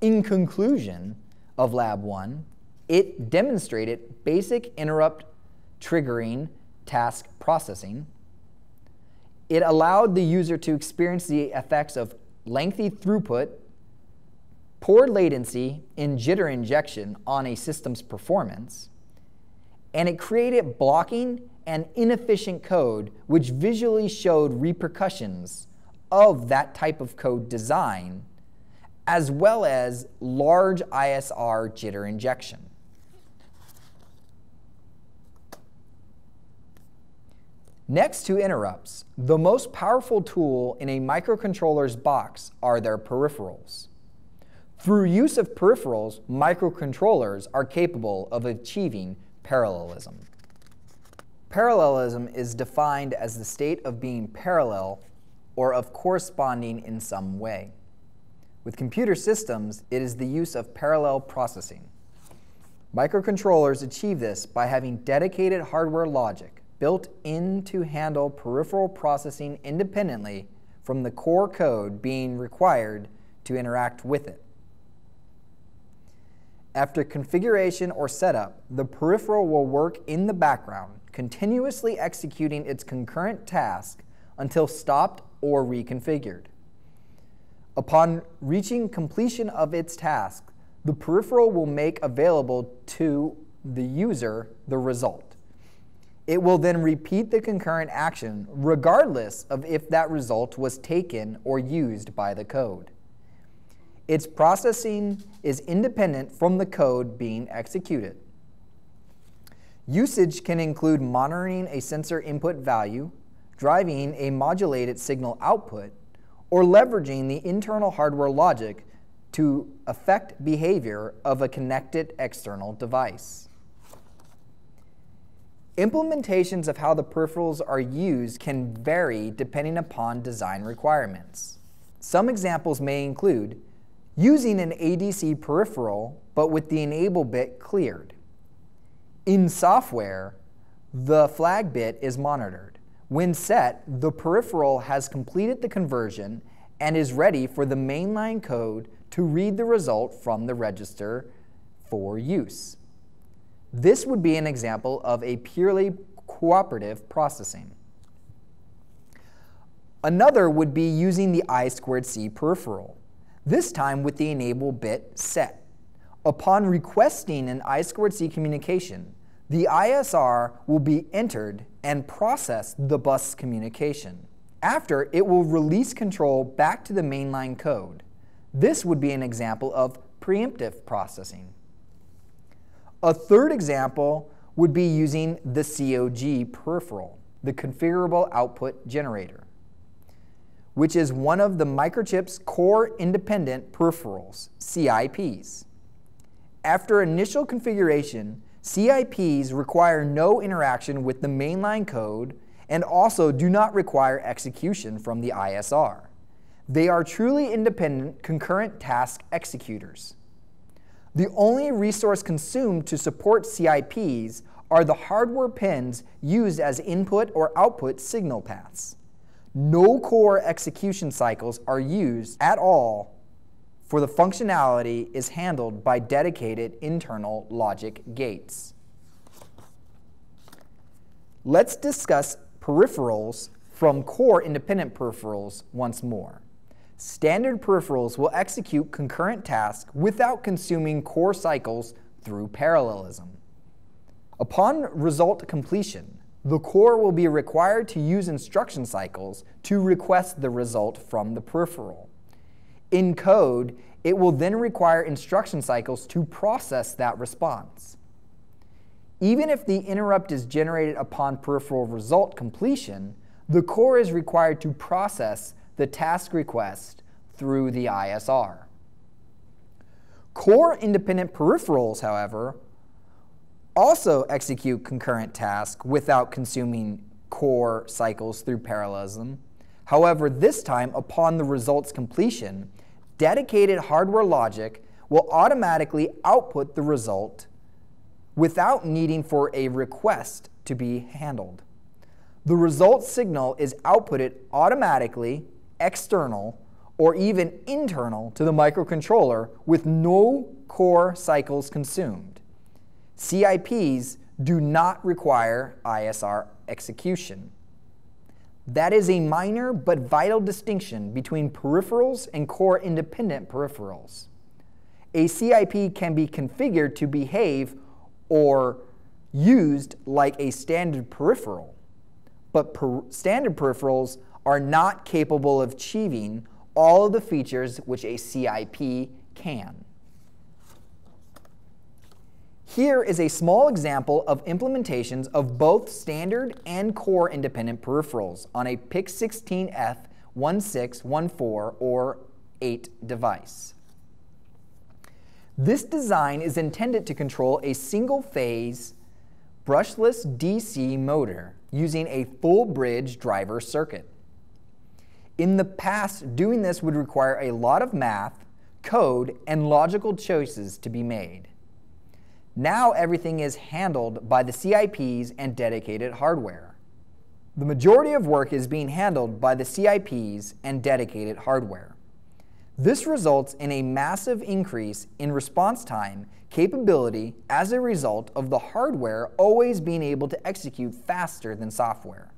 In conclusion of Lab 1, it demonstrated basic interrupt triggering task processing. It allowed the user to experience the effects of lengthy throughput poor latency in jitter injection on a system's performance, and it created blocking and inefficient code which visually showed repercussions of that type of code design, as well as large ISR jitter injection. Next to interrupts, the most powerful tool in a microcontroller's box are their peripherals. Through use of peripherals, microcontrollers are capable of achieving parallelism. Parallelism is defined as the state of being parallel or of corresponding in some way. With computer systems, it is the use of parallel processing. Microcontrollers achieve this by having dedicated hardware logic built in to handle peripheral processing independently from the core code being required to interact with it. After configuration or setup, the peripheral will work in the background, continuously executing its concurrent task until stopped or reconfigured. Upon reaching completion of its task, the peripheral will make available to the user the result. It will then repeat the concurrent action regardless of if that result was taken or used by the code. Its processing is independent from the code being executed. Usage can include monitoring a sensor input value, driving a modulated signal output, or leveraging the internal hardware logic to affect behavior of a connected external device. Implementations of how the peripherals are used can vary depending upon design requirements. Some examples may include using an ADC peripheral but with the enable bit cleared. In software, the flag bit is monitored. When set, the peripheral has completed the conversion and is ready for the mainline code to read the result from the register for use. This would be an example of a purely cooperative processing. Another would be using the I2C peripheral, this time with the enable bit set. Upon requesting an I2C communication, the ISR will be entered and process the bus communication. After, it will release control back to the mainline code. This would be an example of preemptive processing. A third example would be using the COG peripheral, the configurable output generator, which is one of the microchip's core independent peripherals, CIPs. After initial configuration, CIPs require no interaction with the mainline code and also do not require execution from the ISR. They are truly independent concurrent task executors. The only resource consumed to support CIPs are the hardware pins used as input or output signal paths. No core execution cycles are used at all for the functionality is handled by dedicated internal logic gates. Let's discuss peripherals from core independent peripherals once more. Standard peripherals will execute concurrent tasks without consuming core cycles through parallelism. Upon result completion, the core will be required to use instruction cycles to request the result from the peripheral. In code, it will then require instruction cycles to process that response. Even if the interrupt is generated upon peripheral result completion, the core is required to process the task request through the ISR. Core independent peripherals, however, also execute concurrent tasks without consuming core cycles through parallelism. However, this time, upon the result's completion, dedicated hardware logic will automatically output the result without needing for a request to be handled. The result signal is outputted automatically external, or even internal to the microcontroller with no core cycles consumed. CIPs do not require ISR execution. That is a minor but vital distinction between peripherals and core independent peripherals. A CIP can be configured to behave or used like a standard peripheral, but per standard peripherals are not capable of achieving all of the features which a CIP can. Here is a small example of implementations of both standard and core independent peripherals on a PIC16F1614 or 8 device. This design is intended to control a single phase brushless DC motor using a full bridge driver circuit. In the past, doing this would require a lot of math, code, and logical choices to be made. Now everything is handled by the CIPs and dedicated hardware. The majority of work is being handled by the CIPs and dedicated hardware. This results in a massive increase in response time capability as a result of the hardware always being able to execute faster than software.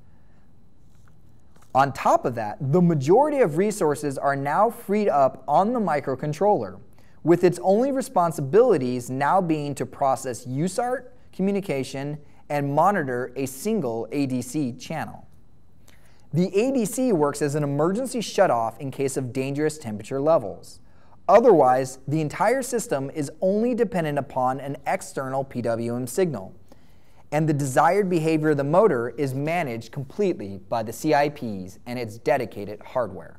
On top of that, the majority of resources are now freed up on the microcontroller, with its only responsibilities now being to process USART communication and monitor a single ADC channel. The ADC works as an emergency shutoff in case of dangerous temperature levels. Otherwise, the entire system is only dependent upon an external PWM signal and the desired behavior of the motor is managed completely by the CIPs and its dedicated hardware.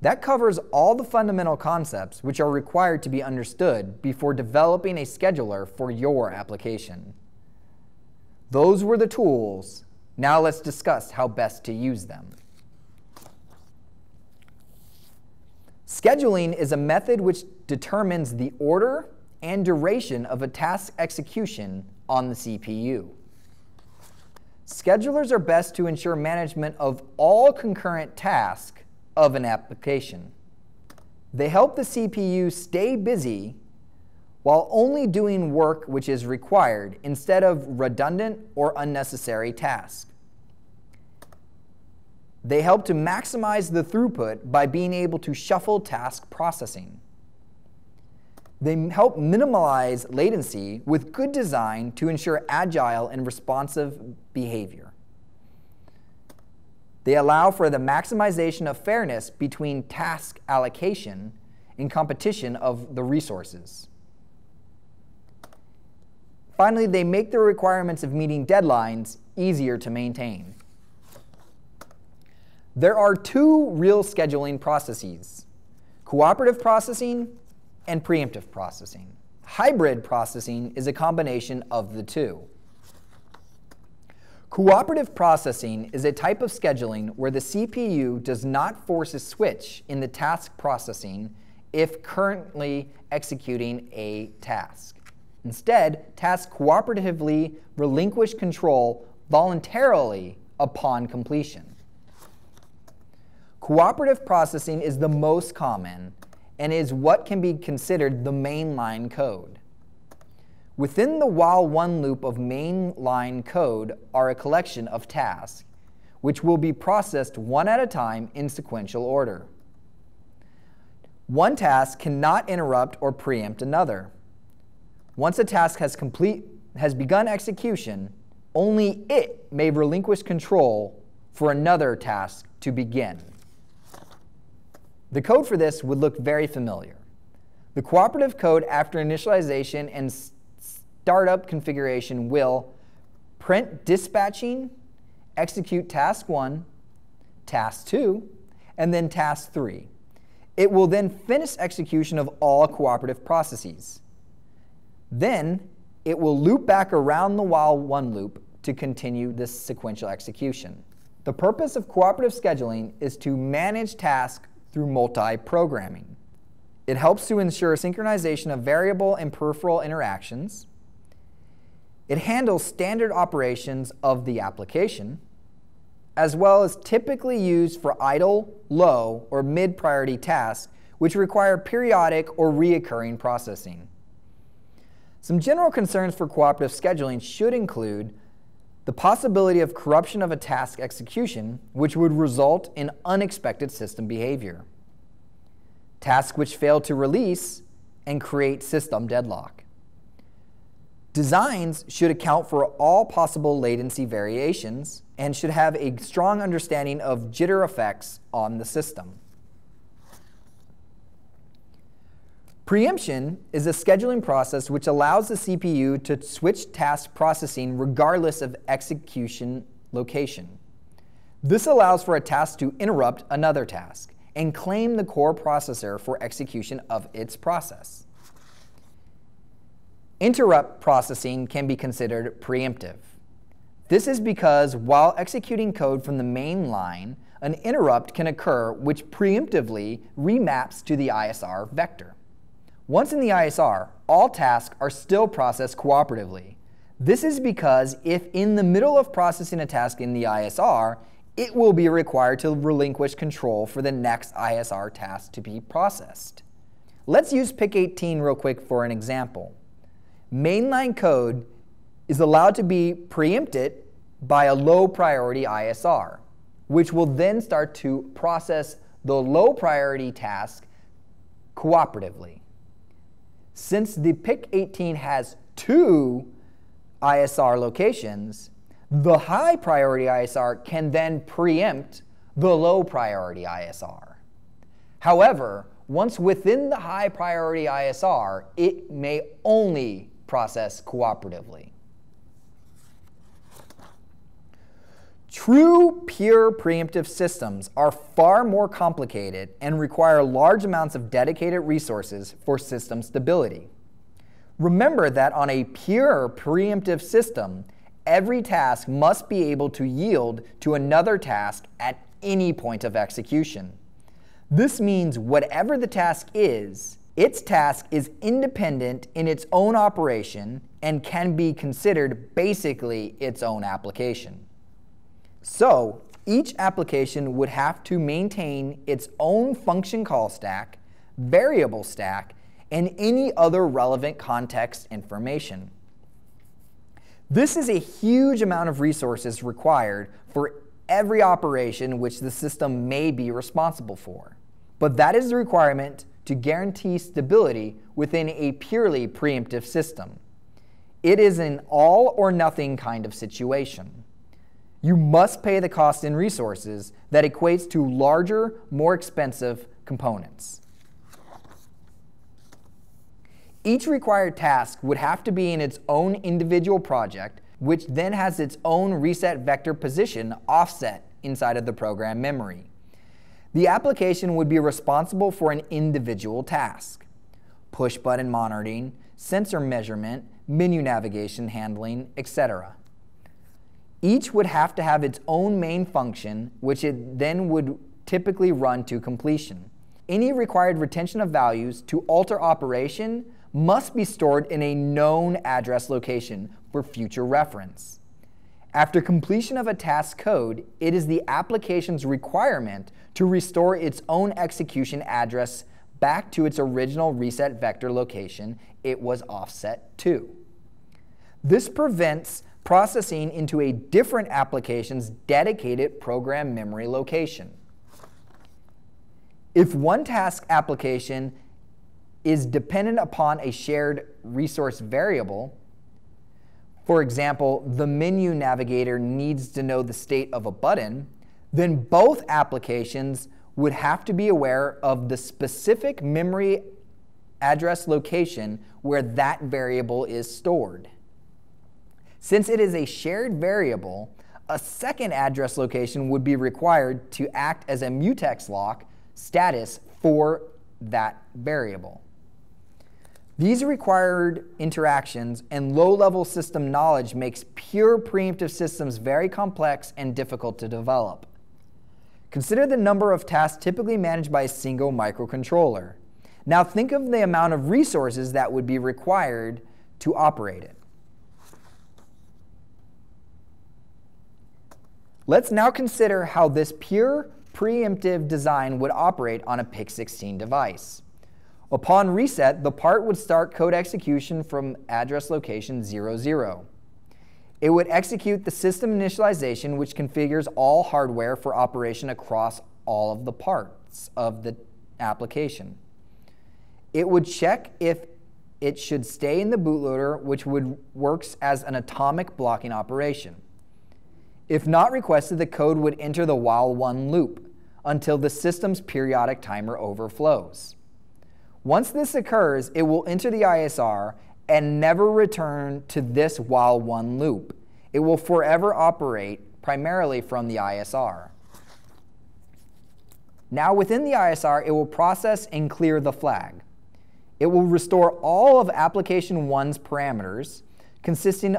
That covers all the fundamental concepts which are required to be understood before developing a scheduler for your application. Those were the tools. Now let's discuss how best to use them. Scheduling is a method which determines the order and duration of a task execution on the CPU. Schedulers are best to ensure management of all concurrent tasks of an application. They help the CPU stay busy while only doing work which is required instead of redundant or unnecessary tasks. They help to maximize the throughput by being able to shuffle task processing. They help minimize latency with good design to ensure agile and responsive behavior. They allow for the maximization of fairness between task allocation and competition of the resources. Finally, they make the requirements of meeting deadlines easier to maintain. There are two real scheduling processes, cooperative processing and preemptive processing. Hybrid processing is a combination of the two. Cooperative processing is a type of scheduling where the CPU does not force a switch in the task processing if currently executing a task. Instead, tasks cooperatively relinquish control voluntarily upon completion. Cooperative processing is the most common and is what can be considered the mainline code. Within the while one loop of mainline code are a collection of tasks, which will be processed one at a time in sequential order. One task cannot interrupt or preempt another. Once a task has, complete, has begun execution, only it may relinquish control for another task to begin. The code for this would look very familiar. The cooperative code after initialization and startup configuration will print dispatching, execute task 1, task 2, and then task 3. It will then finish execution of all cooperative processes. Then it will loop back around the while one loop to continue this sequential execution. The purpose of cooperative scheduling is to manage tasks through multi-programming. It helps to ensure synchronization of variable and peripheral interactions. It handles standard operations of the application, as well as typically used for idle, low, or mid-priority tasks which require periodic or reoccurring processing. Some general concerns for cooperative scheduling should include the possibility of corruption of a task execution, which would result in unexpected system behavior, tasks which fail to release and create system deadlock. Designs should account for all possible latency variations and should have a strong understanding of jitter effects on the system. Preemption is a scheduling process which allows the CPU to switch task processing regardless of execution location. This allows for a task to interrupt another task and claim the core processor for execution of its process. Interrupt processing can be considered preemptive. This is because while executing code from the main line, an interrupt can occur which preemptively remaps to the ISR vector. Once in the ISR, all tasks are still processed cooperatively. This is because if in the middle of processing a task in the ISR, it will be required to relinquish control for the next ISR task to be processed. Let's use PIC18 real quick for an example. Mainline code is allowed to be preempted by a low priority ISR, which will then start to process the low priority task cooperatively. Since the PIC18 has two ISR locations, the high priority ISR can then preempt the low priority ISR. However, once within the high priority ISR, it may only process cooperatively. True pure preemptive systems are far more complicated and require large amounts of dedicated resources for system stability. Remember that on a pure preemptive system, every task must be able to yield to another task at any point of execution. This means whatever the task is, its task is independent in its own operation and can be considered basically its own application. So, each application would have to maintain its own function call stack, variable stack, and any other relevant context information. This is a huge amount of resources required for every operation which the system may be responsible for. But that is the requirement to guarantee stability within a purely preemptive system. It is an all or nothing kind of situation. You must pay the cost in resources that equates to larger, more expensive components. Each required task would have to be in its own individual project, which then has its own reset vector position offset inside of the program memory. The application would be responsible for an individual task push button monitoring, sensor measurement, menu navigation handling, etc. Each would have to have its own main function, which it then would typically run to completion. Any required retention of values to alter operation must be stored in a known address location for future reference. After completion of a task code, it is the application's requirement to restore its own execution address back to its original reset vector location it was offset to. This prevents processing into a different application's dedicated program memory location. If one task application is dependent upon a shared resource variable, for example, the menu navigator needs to know the state of a button, then both applications would have to be aware of the specific memory address location where that variable is stored. Since it is a shared variable, a second address location would be required to act as a mutex lock status for that variable. These required interactions and low-level system knowledge makes pure preemptive systems very complex and difficult to develop. Consider the number of tasks typically managed by a single microcontroller. Now think of the amount of resources that would be required to operate it. Let's now consider how this pure preemptive design would operate on a PIC16 device. Upon reset, the part would start code execution from address location 00. It would execute the system initialization, which configures all hardware for operation across all of the parts of the application. It would check if it should stay in the bootloader, which would works as an atomic blocking operation. If not requested, the code would enter the while one loop until the system's periodic timer overflows. Once this occurs, it will enter the ISR and never return to this while one loop. It will forever operate primarily from the ISR. Now within the ISR, it will process and clear the flag. It will restore all of application 1's parameters consisting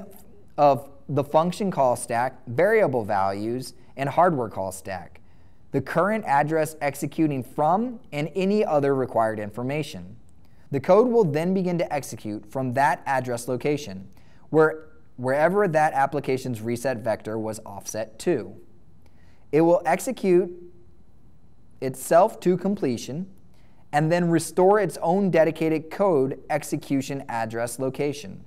of the function call stack, variable values, and hardware call stack the current address executing from, and any other required information. The code will then begin to execute from that address location, where, wherever that application's reset vector was offset to. It will execute itself to completion and then restore its own dedicated code execution address location.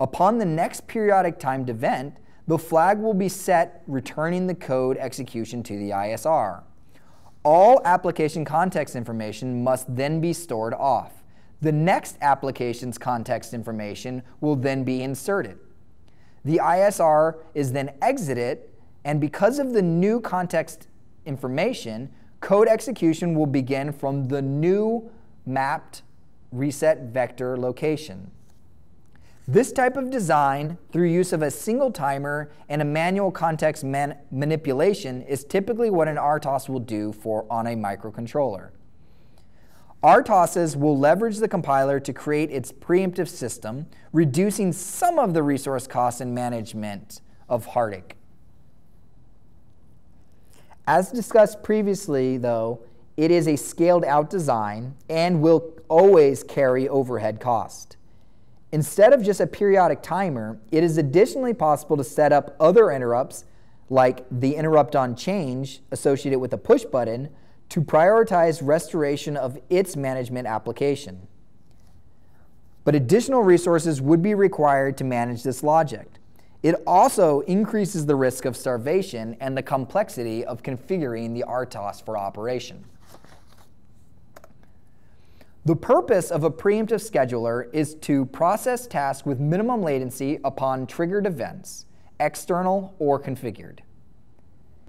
Upon the next periodic timed event, the flag will be set returning the code execution to the ISR. All application context information must then be stored off. The next application's context information will then be inserted. The ISR is then exited, and because of the new context information, code execution will begin from the new mapped reset vector location. This type of design, through use of a single timer and a manual context man manipulation, is typically what an RTOS will do for on a microcontroller. RTOSes will leverage the compiler to create its preemptive system, reducing some of the resource costs and management of HARDC. As discussed previously, though, it is a scaled out design and will always carry overhead cost. Instead of just a periodic timer, it is additionally possible to set up other interrupts, like the interrupt on change associated with a push button, to prioritize restoration of its management application. But additional resources would be required to manage this logic. It also increases the risk of starvation and the complexity of configuring the RTOS for operation. The purpose of a preemptive scheduler is to process tasks with minimum latency upon triggered events, external or configured.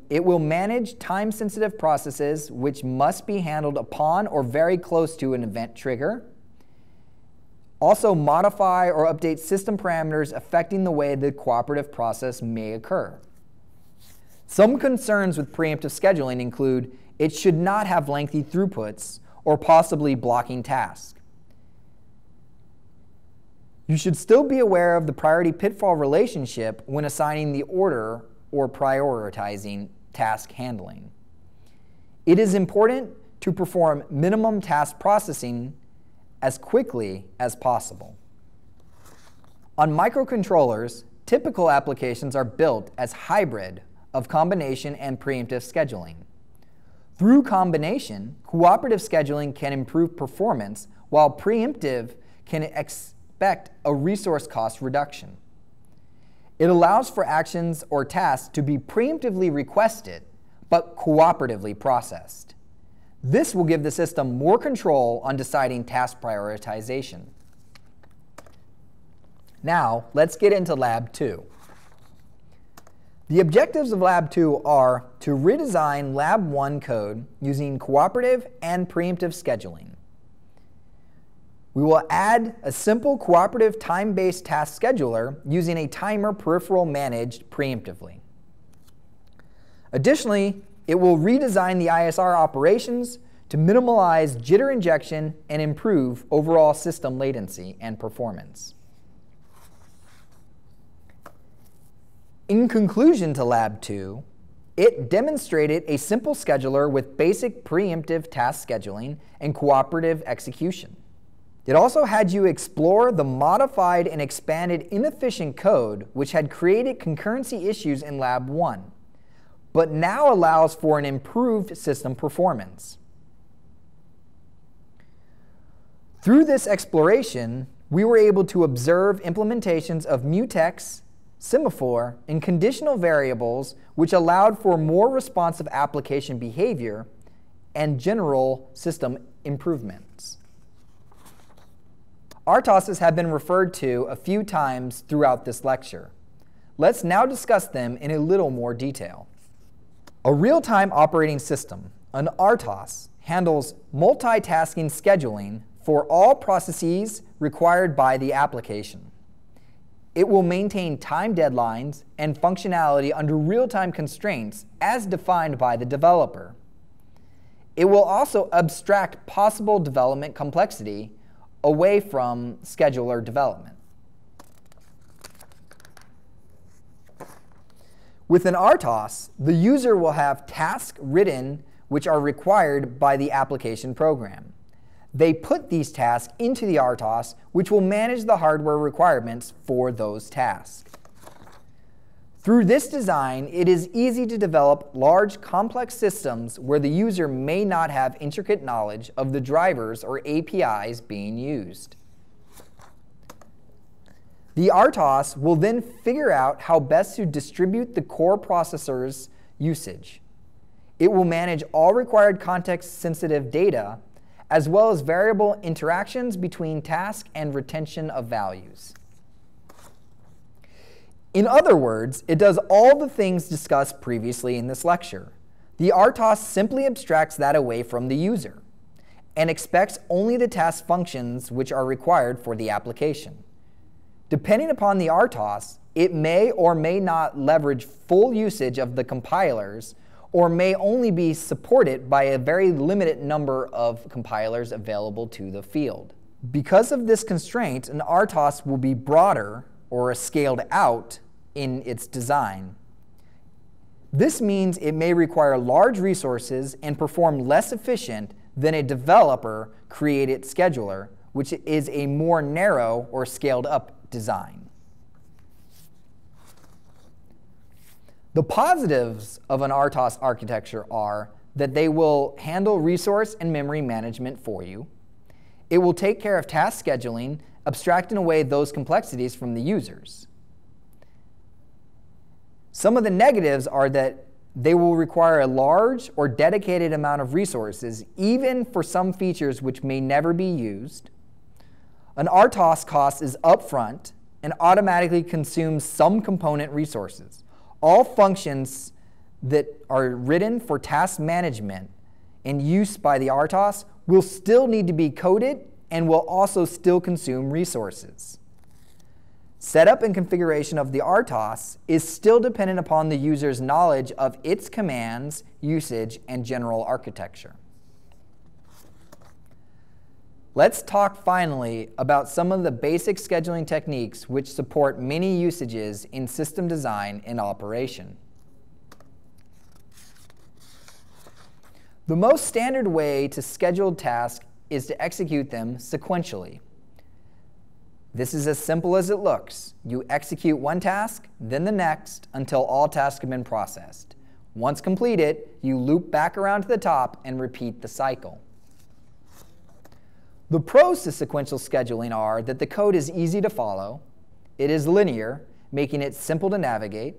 It will manage time-sensitive processes which must be handled upon or very close to an event trigger. Also modify or update system parameters affecting the way the cooperative process may occur. Some concerns with preemptive scheduling include it should not have lengthy throughputs or possibly blocking tasks. You should still be aware of the priority pitfall relationship when assigning the order or prioritizing task handling. It is important to perform minimum task processing as quickly as possible. On microcontrollers, typical applications are built as hybrid of combination and preemptive scheduling. Through combination, cooperative scheduling can improve performance while preemptive can expect a resource cost reduction. It allows for actions or tasks to be preemptively requested but cooperatively processed. This will give the system more control on deciding task prioritization. Now, let's get into Lab 2. The objectives of Lab 2 are to redesign Lab 1 code using cooperative and preemptive scheduling. We will add a simple cooperative time-based task scheduler using a timer peripheral managed preemptively. Additionally, it will redesign the ISR operations to minimize jitter injection and improve overall system latency and performance. In conclusion to Lab 2, it demonstrated a simple scheduler with basic preemptive task scheduling and cooperative execution. It also had you explore the modified and expanded inefficient code which had created concurrency issues in Lab 1, but now allows for an improved system performance. Through this exploration, we were able to observe implementations of mutex semaphore, and conditional variables which allowed for more responsive application behavior and general system improvements. RTOSes have been referred to a few times throughout this lecture. Let's now discuss them in a little more detail. A real-time operating system, an RTOS, handles multitasking scheduling for all processes required by the application. It will maintain time deadlines and functionality under real-time constraints as defined by the developer. It will also abstract possible development complexity away from scheduler development. With an RTOS, the user will have tasks written which are required by the application program. They put these tasks into the RTOS, which will manage the hardware requirements for those tasks. Through this design, it is easy to develop large, complex systems where the user may not have intricate knowledge of the drivers or APIs being used. The RTOS will then figure out how best to distribute the core processor's usage. It will manage all required context-sensitive data as well as variable interactions between task and retention of values. In other words, it does all the things discussed previously in this lecture. The RTOS simply abstracts that away from the user and expects only the task functions which are required for the application. Depending upon the RTOS, it may or may not leverage full usage of the compilers or may only be supported by a very limited number of compilers available to the field. Because of this constraint, an RTOS will be broader or scaled out in its design. This means it may require large resources and perform less efficient than a developer created scheduler, which is a more narrow or scaled up design. The positives of an RTOS architecture are that they will handle resource and memory management for you. It will take care of task scheduling, abstracting away those complexities from the users. Some of the negatives are that they will require a large or dedicated amount of resources, even for some features which may never be used. An RTOS cost is upfront and automatically consumes some component resources. All functions that are written for task management and use by the RTOS will still need to be coded and will also still consume resources. Setup and configuration of the RTOS is still dependent upon the user's knowledge of its commands, usage, and general architecture. Let's talk finally about some of the basic scheduling techniques which support many usages in system design and operation. The most standard way to schedule tasks is to execute them sequentially. This is as simple as it looks. You execute one task, then the next, until all tasks have been processed. Once completed, you loop back around to the top and repeat the cycle. The pros to sequential scheduling are that the code is easy to follow, it is linear, making it simple to navigate,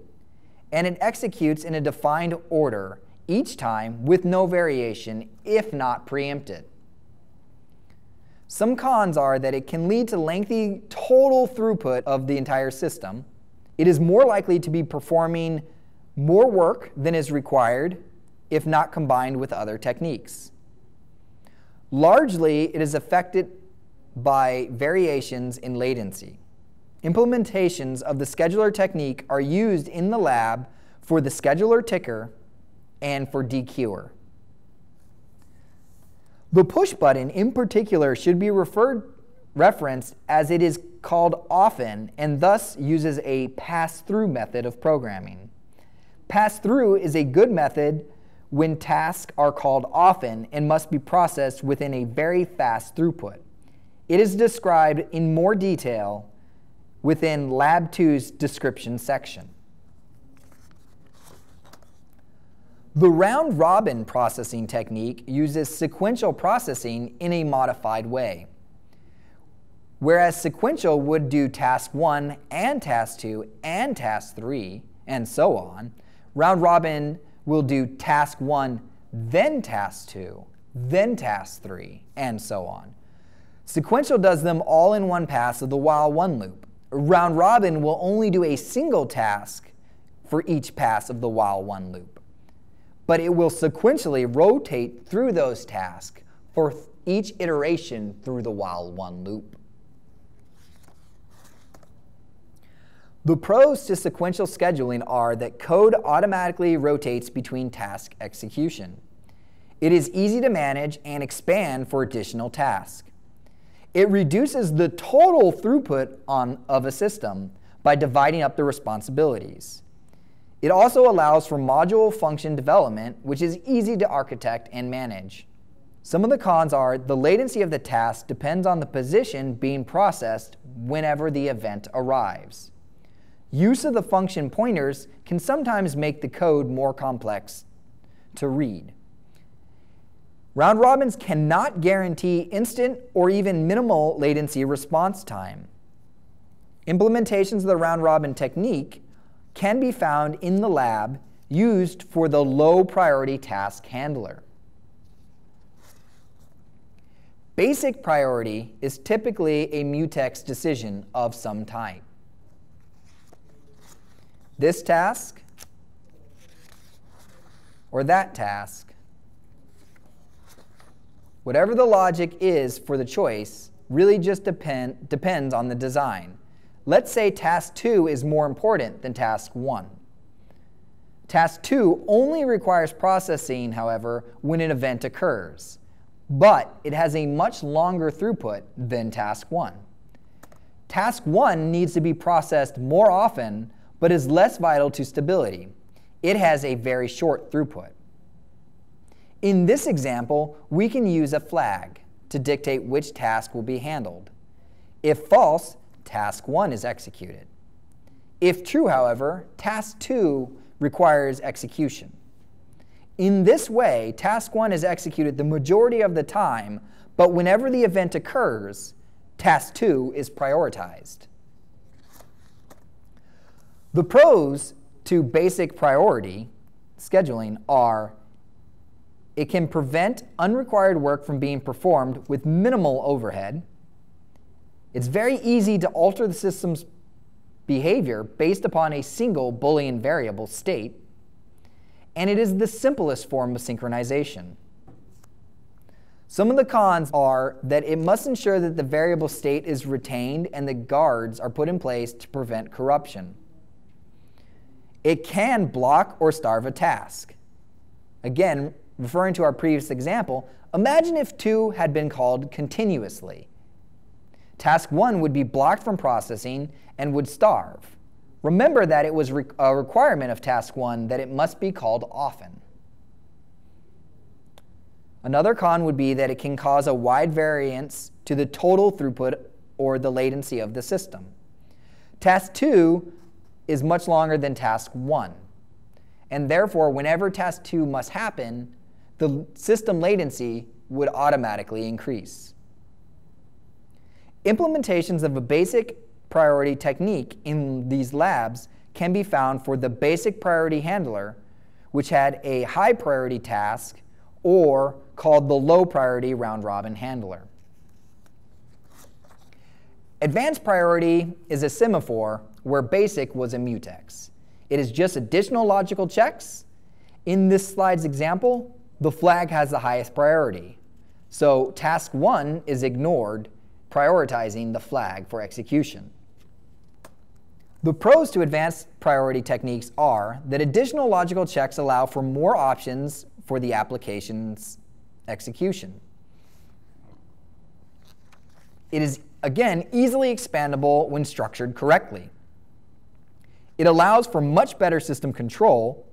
and it executes in a defined order each time with no variation if not preempted. Some cons are that it can lead to lengthy total throughput of the entire system. It is more likely to be performing more work than is required if not combined with other techniques. Largely, it is affected by variations in latency. Implementations of the scheduler technique are used in the lab for the scheduler ticker and for dequeuer. The push button in particular should be referred, referenced as it is called often and thus uses a pass-through method of programming. Pass-through is a good method when tasks are called often and must be processed within a very fast throughput. It is described in more detail within Lab 2's description section. The round robin processing technique uses sequential processing in a modified way. Whereas sequential would do task 1 and task 2 and task 3 and so on, round robin will do task 1, then task 2, then task 3, and so on. Sequential does them all in one pass of the while one loop. Round robin will only do a single task for each pass of the while one loop but it will sequentially rotate through those tasks for each iteration through the while one loop. The pros to sequential scheduling are that code automatically rotates between task execution. It is easy to manage and expand for additional tasks. It reduces the total throughput on, of a system by dividing up the responsibilities. It also allows for module function development, which is easy to architect and manage. Some of the cons are the latency of the task depends on the position being processed whenever the event arrives. Use of the function pointers can sometimes make the code more complex to read. Round robins cannot guarantee instant or even minimal latency response time. Implementations of the round robin technique can be found in the lab used for the low priority task handler. Basic priority is typically a mutex decision of some type. This task or that task, whatever the logic is for the choice, really just depend, depends on the design. let's say task 2 is more important than task 1. Task 2 only requires processing, however, when an event occurs, but it has a much longer throughput than task 1. Task 1 needs to be processed more often, but is less vital to stability. It has a very short throughput. In this example, we can use a flag to dictate which task will be handled. If false, task 1 is executed. If true, however, task 2 requires execution. In this way, task 1 is executed the majority of the time, but whenever the event occurs, task 2 is prioritized. The pros to basic priority scheduling are it can prevent unrequired work from being performed with minimal overhead. It's very easy to alter the system's behavior based upon a single Boolean variable state. And it is the simplest form of synchronization. Some of the cons are that it must ensure that the variable state is retained and the guards are put in place to prevent corruption. It can block or starve a task. Again, referring to our previous example, imagine if 2 had been called continuously. Task 1 would be blocked from processing and would starve. Remember that it was a requirement of task 1 that it must be called often. Another con would be that it can cause a wide variance to the total throughput or the latency of the system. Task 2 is much longer than task 1. And therefore, whenever task 2 must happen, the system latency would automatically increase. Implementations of a basic priority technique in these labs can be found for the basic priority handler, which had a high priority task, or called the low priority round robin handler. Advanced priority is a semaphore where basic was a mutex. It is just additional logical checks. In this slide's example, the flag has the highest priority. So task one is ignored, prioritizing the flag for execution. The pros to advanced priority techniques are that additional logical checks allow for more options for the application's execution. It is, again, easily expandable when structured correctly. It allows for much better system control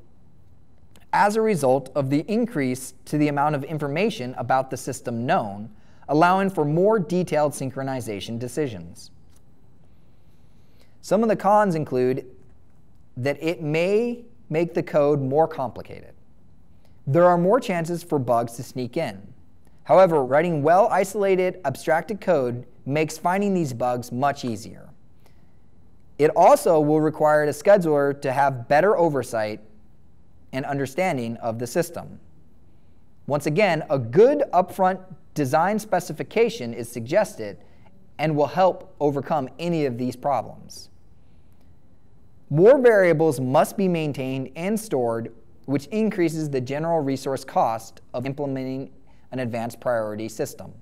as a result of the increase to the amount of information about the system known, allowing for more detailed synchronization decisions. Some of the cons include that it may make the code more complicated. There are more chances for bugs to sneak in. However, writing well isolated, abstracted code makes finding these bugs much easier. It also will require the scheduler to have better oversight and understanding of the system. Once again, a good upfront design specification is suggested and will help overcome any of these problems. More variables must be maintained and stored, which increases the general resource cost of implementing an advanced priority system.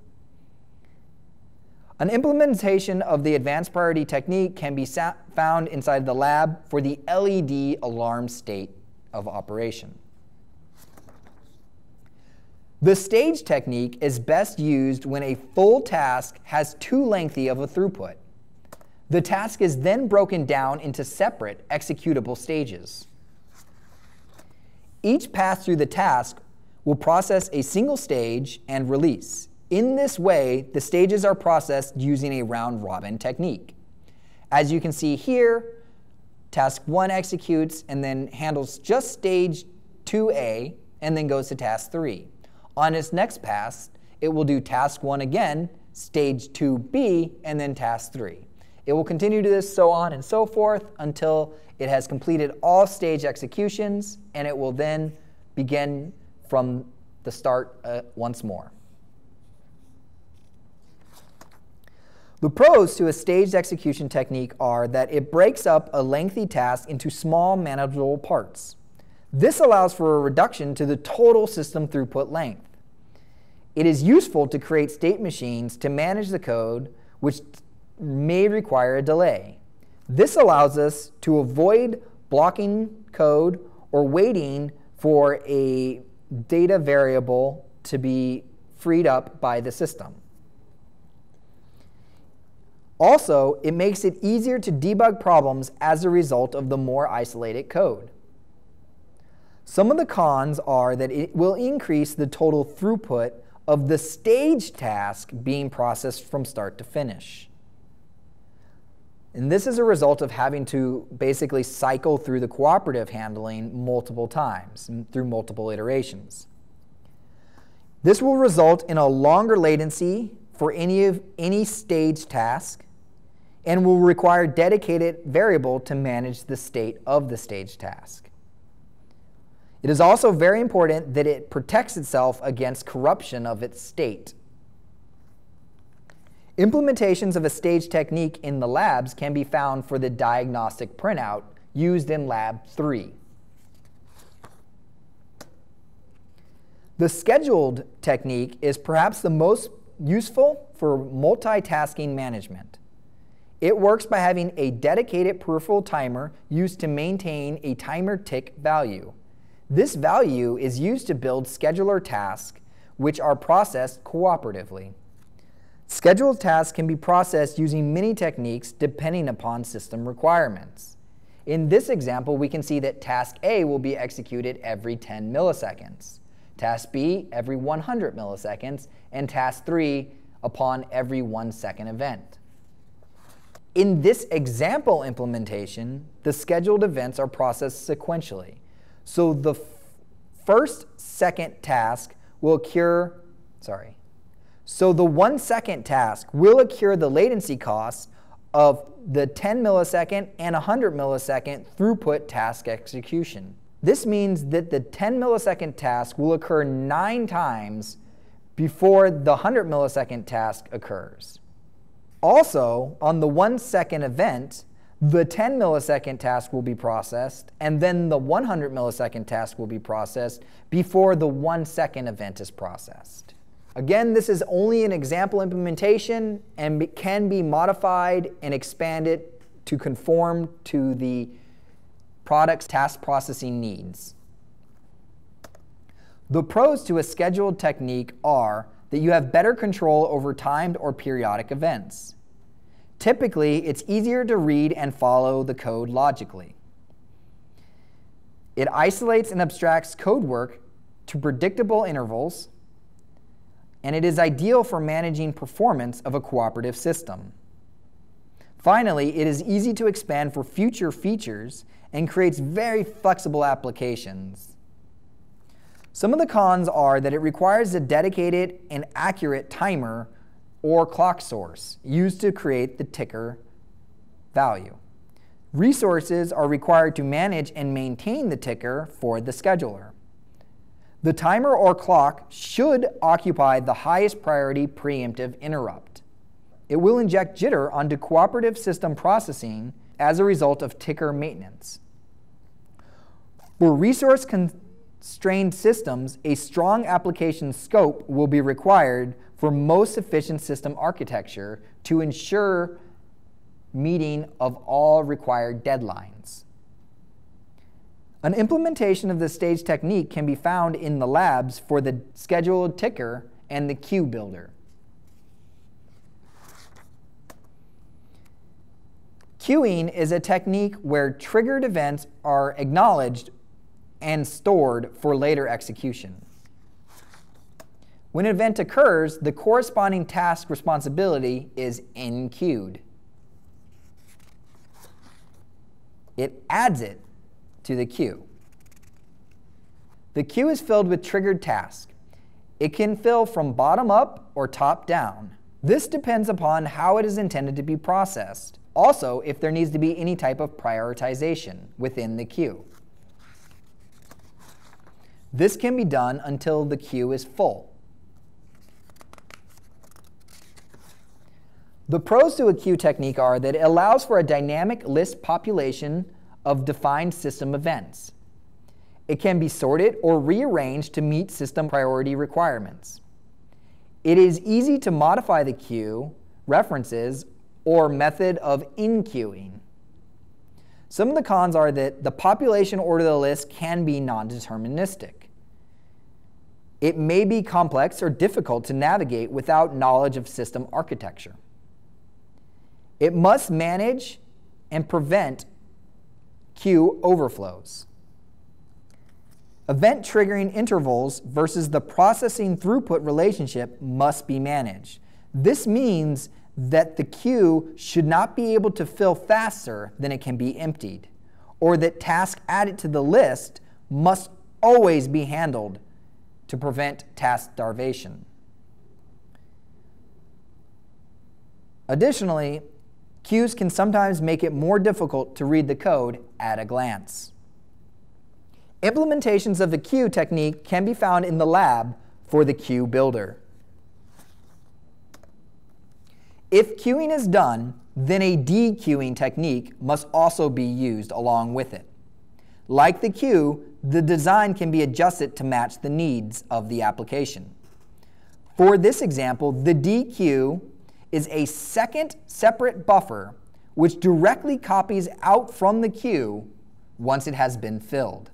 An implementation of the advanced priority technique can be found inside the lab for the LED alarm state of operation. The stage technique is best used when a full task has too lengthy of a throughput. The task is then broken down into separate executable stages. Each pass through the task will process a single stage and release. In this way, the stages are processed using a round robin technique. As you can see here, Task 1 executes and then handles just stage 2A and then goes to task 3. On its next pass, it will do task 1 again, stage 2B, and then task 3. It will continue to this so on and so forth until it has completed all stage executions, and it will then begin from the start uh, once more. The pros to a staged execution technique are that it breaks up a lengthy task into small, manageable parts. This allows for a reduction to the total system throughput length. It is useful to create state machines to manage the code, which may require a delay. This allows us to avoid blocking code or waiting for a data variable to be freed up by the system. Also, it makes it easier to debug problems as a result of the more isolated code. Some of the cons are that it will increase the total throughput of the stage task being processed from start to finish. And this is a result of having to basically cycle through the cooperative handling multiple times through multiple iterations. This will result in a longer latency for any of any stage task and will require dedicated variable to manage the state of the stage task. It is also very important that it protects itself against corruption of its state. Implementations of a stage technique in the labs can be found for the diagnostic printout used in Lab 3. The scheduled technique is perhaps the most useful for multitasking management. It works by having a dedicated peripheral timer used to maintain a timer tick value. This value is used to build scheduler tasks which are processed cooperatively. Scheduled tasks can be processed using many techniques depending upon system requirements. In this example, we can see that task A will be executed every 10 milliseconds, task B every 100 milliseconds, and task 3 upon every one second event. In this example implementation, the scheduled events are processed sequentially. So the first second task will occur, sorry. So the one second task will occur the latency cost of the 10 millisecond and 100 millisecond throughput task execution. This means that the 10 millisecond task will occur nine times before the 100 millisecond task occurs. Also, on the one second event, the 10 millisecond task will be processed, and then the 100 millisecond task will be processed before the one second event is processed. Again, this is only an example implementation and can be modified and expanded to conform to the product's task processing needs. The pros to a scheduled technique are that you have better control over timed or periodic events. Typically, it's easier to read and follow the code logically. It isolates and abstracts code work to predictable intervals, and it is ideal for managing performance of a cooperative system. Finally, it is easy to expand for future features and creates very flexible applications. Some of the cons are that it requires a dedicated and accurate timer or clock source used to create the ticker value. Resources are required to manage and maintain the ticker for the scheduler. The timer or clock should occupy the highest priority preemptive interrupt. It will inject jitter onto cooperative system processing as a result of ticker maintenance. For resource constrained systems, a strong application scope will be required for most efficient system architecture to ensure meeting of all required deadlines. An implementation of the stage technique can be found in the labs for the scheduled ticker and the queue builder. Queuing is a technique where triggered events are acknowledged and stored for later execution. When an event occurs, the corresponding task responsibility is enqueued. It adds it to the queue. The queue is filled with triggered tasks. It can fill from bottom up or top down. This depends upon how it is intended to be processed. Also, if there needs to be any type of prioritization within the queue. This can be done until the queue is full. The pros to a queue technique are that it allows for a dynamic list population of defined system events. It can be sorted or rearranged to meet system priority requirements. It is easy to modify the queue, references, or method of enqueuing. Some of the cons are that the population order of the list can be non deterministic. It may be complex or difficult to navigate without knowledge of system architecture. It must manage and prevent queue overflows. Event triggering intervals versus the processing throughput relationship must be managed. This means that the queue should not be able to fill faster than it can be emptied, or that tasks added to the list must always be handled to prevent task starvation. Additionally, queues can sometimes make it more difficult to read the code at a glance. Implementations of the queue technique can be found in the lab for the queue builder. If queuing is done, then a dequeuing technique must also be used along with it. Like the queue, the design can be adjusted to match the needs of the application. For this example, the dequeue is a second separate buffer which directly copies out from the queue once it has been filled.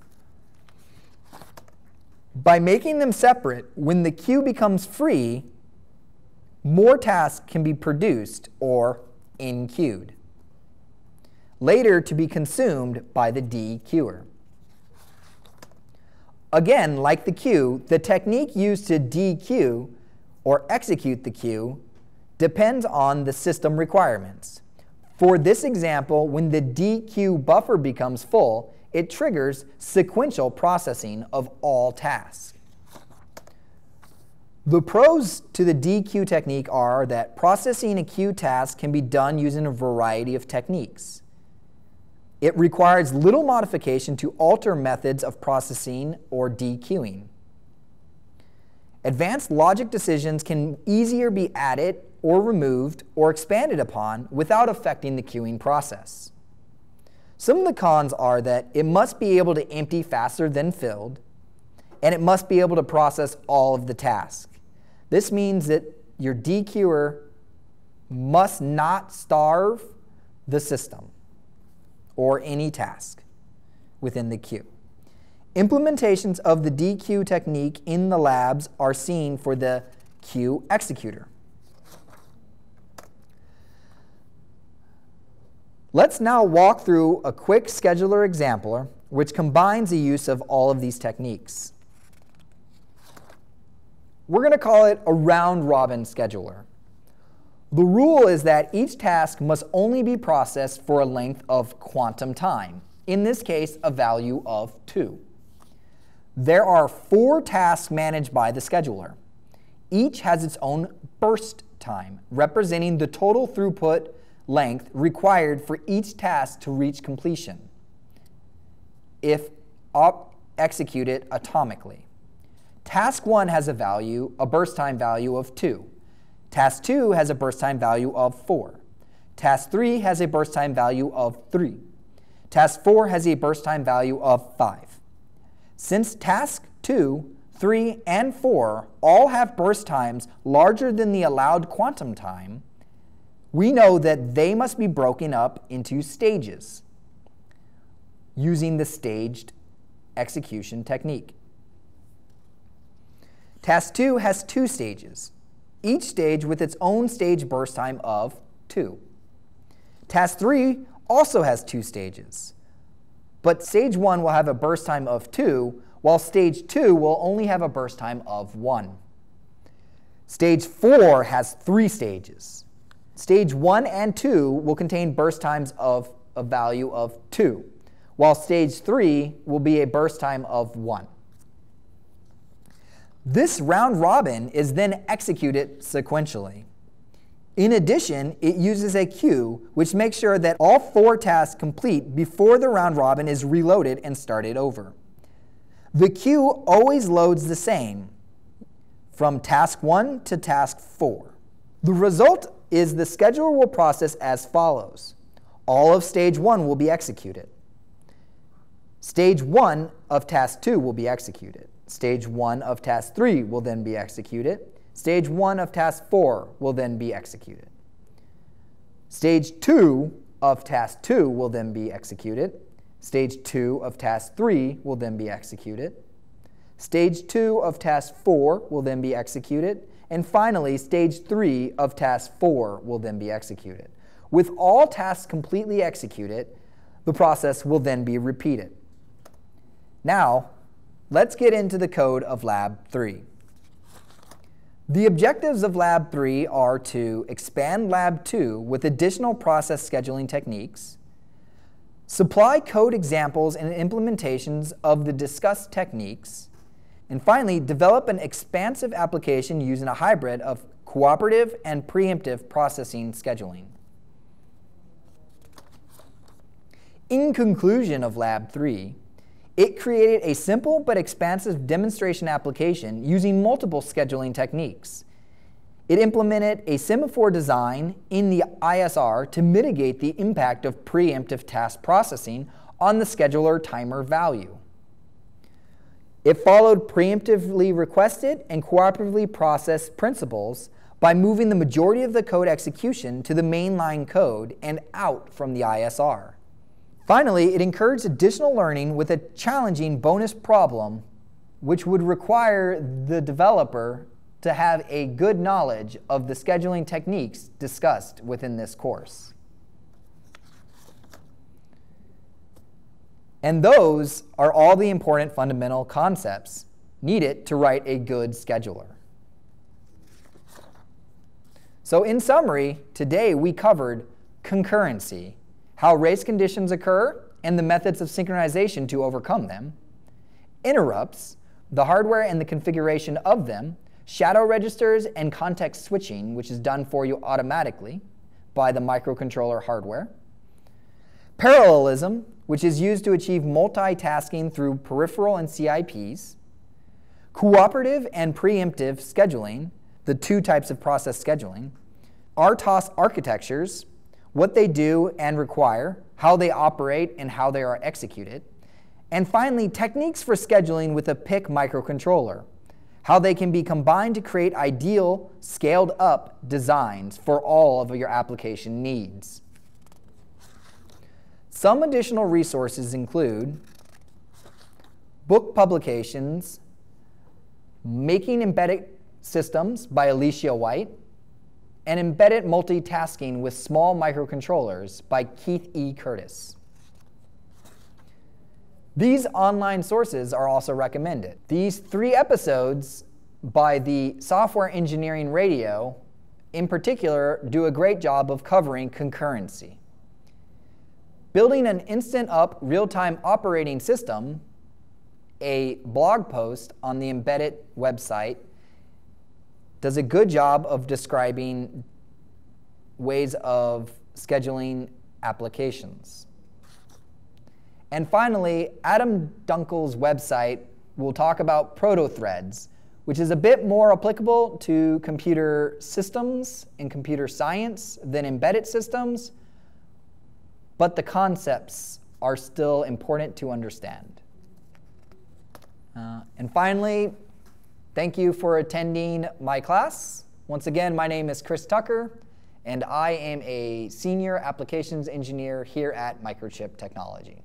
By making them separate, when the queue becomes free, more tasks can be produced or enqueued, later to be consumed by the dequeuer. Again, like the queue, the technique used to dequeue or execute the queue depends on the system requirements. For this example, when the dequeue buffer becomes full, it triggers sequential processing of all tasks. The pros to the dequeue technique are that processing a queue task can be done using a variety of techniques. It requires little modification to alter methods of processing or dequeuing. Advanced logic decisions can easier be added or removed or expanded upon without affecting the queuing process. Some of the cons are that it must be able to empty faster than filled, and it must be able to process all of the tasks. This means that your dequeuer must not starve the system or any task within the queue. Implementations of the dequeue technique in the labs are seen for the queue executor. Let's now walk through a quick scheduler example which combines the use of all of these techniques. We're going to call it a round robin scheduler. The rule is that each task must only be processed for a length of quantum time, in this case, a value of 2. There are four tasks managed by the scheduler. Each has its own burst time, representing the total throughput length required for each task to reach completion if executed atomically. Task 1 has a value, a burst time value of 2. Task 2 has a burst time value of 4. Task 3 has a burst time value of 3. Task 4 has a burst time value of 5. Since task 2, 3, and 4 all have burst times larger than the allowed quantum time, we know that they must be broken up into stages using the staged execution technique. Task 2 has two stages, each stage with its own stage burst time of 2. Task 3 also has two stages, but stage 1 will have a burst time of 2, while stage 2 will only have a burst time of 1. Stage 4 has three stages. Stage 1 and 2 will contain burst times of a value of 2, while stage 3 will be a burst time of 1. This round robin is then executed sequentially. In addition, it uses a queue which makes sure that all four tasks complete before the round robin is reloaded and started over. The queue always loads the same from task 1 to task 4. The result is the scheduler will process as follows. All of stage 1 will be executed. Stage 1 of task 2 will be executed. Stage 1 of task 3 will then be executed. Stage 1 of task 4 will then be executed. Stage 2 of task 2 will then be executed. Stage 2 of task 3 will then be executed. Stage 2 of task 4 will then be executed. And finally, stage 3 of task 4 will then be executed. With all tasks completely executed, the process will then be repeated. Now, let's get into the code of Lab 3. The objectives of Lab 3 are to expand Lab 2 with additional process scheduling techniques, supply code examples and implementations of the discussed techniques, and finally, develop an expansive application using a hybrid of cooperative and preemptive processing scheduling. In conclusion of Lab 3, it created a simple but expansive demonstration application using multiple scheduling techniques. It implemented a semaphore design in the ISR to mitigate the impact of preemptive task processing on the scheduler timer value. It followed preemptively requested and cooperatively processed principles by moving the majority of the code execution to the mainline code and out from the ISR. Finally, it encouraged additional learning with a challenging bonus problem, which would require the developer to have a good knowledge of the scheduling techniques discussed within this course. And those are all the important fundamental concepts needed to write a good scheduler. So in summary, today we covered concurrency, how race conditions occur, and the methods of synchronization to overcome them, interrupts, the hardware and the configuration of them, shadow registers and context switching, which is done for you automatically by the microcontroller hardware, parallelism, which is used to achieve multitasking through peripheral and CIPs, cooperative and preemptive scheduling, the two types of process scheduling, RTOS architectures, what they do and require, how they operate, and how they are executed. And finally, techniques for scheduling with a PIC microcontroller, how they can be combined to create ideal, scaled up designs for all of your application needs. Some additional resources include book publications, Making Embedded Systems by Elecia White, and Embedded Multitasking with Small Microcontrollers by Keith E. Curtis. These online sources are also recommended. These three episodes by the Software Engineering Radio, in particular, do a great job of covering concurrency. Building an instant up real-time operating system, a blog post on the embedded website does a good job of describing ways of scheduling applications. And finally, Adam Dunkels website will talk about proto-threads, which is a bit more applicable to computer systems and computer science than embedded systems, but the concepts are still important to understand. Uh, and finally, thank you for attending my class. Once again, my name is Chris Tucker, and I am a senior applications engineer here at Microchip Technology.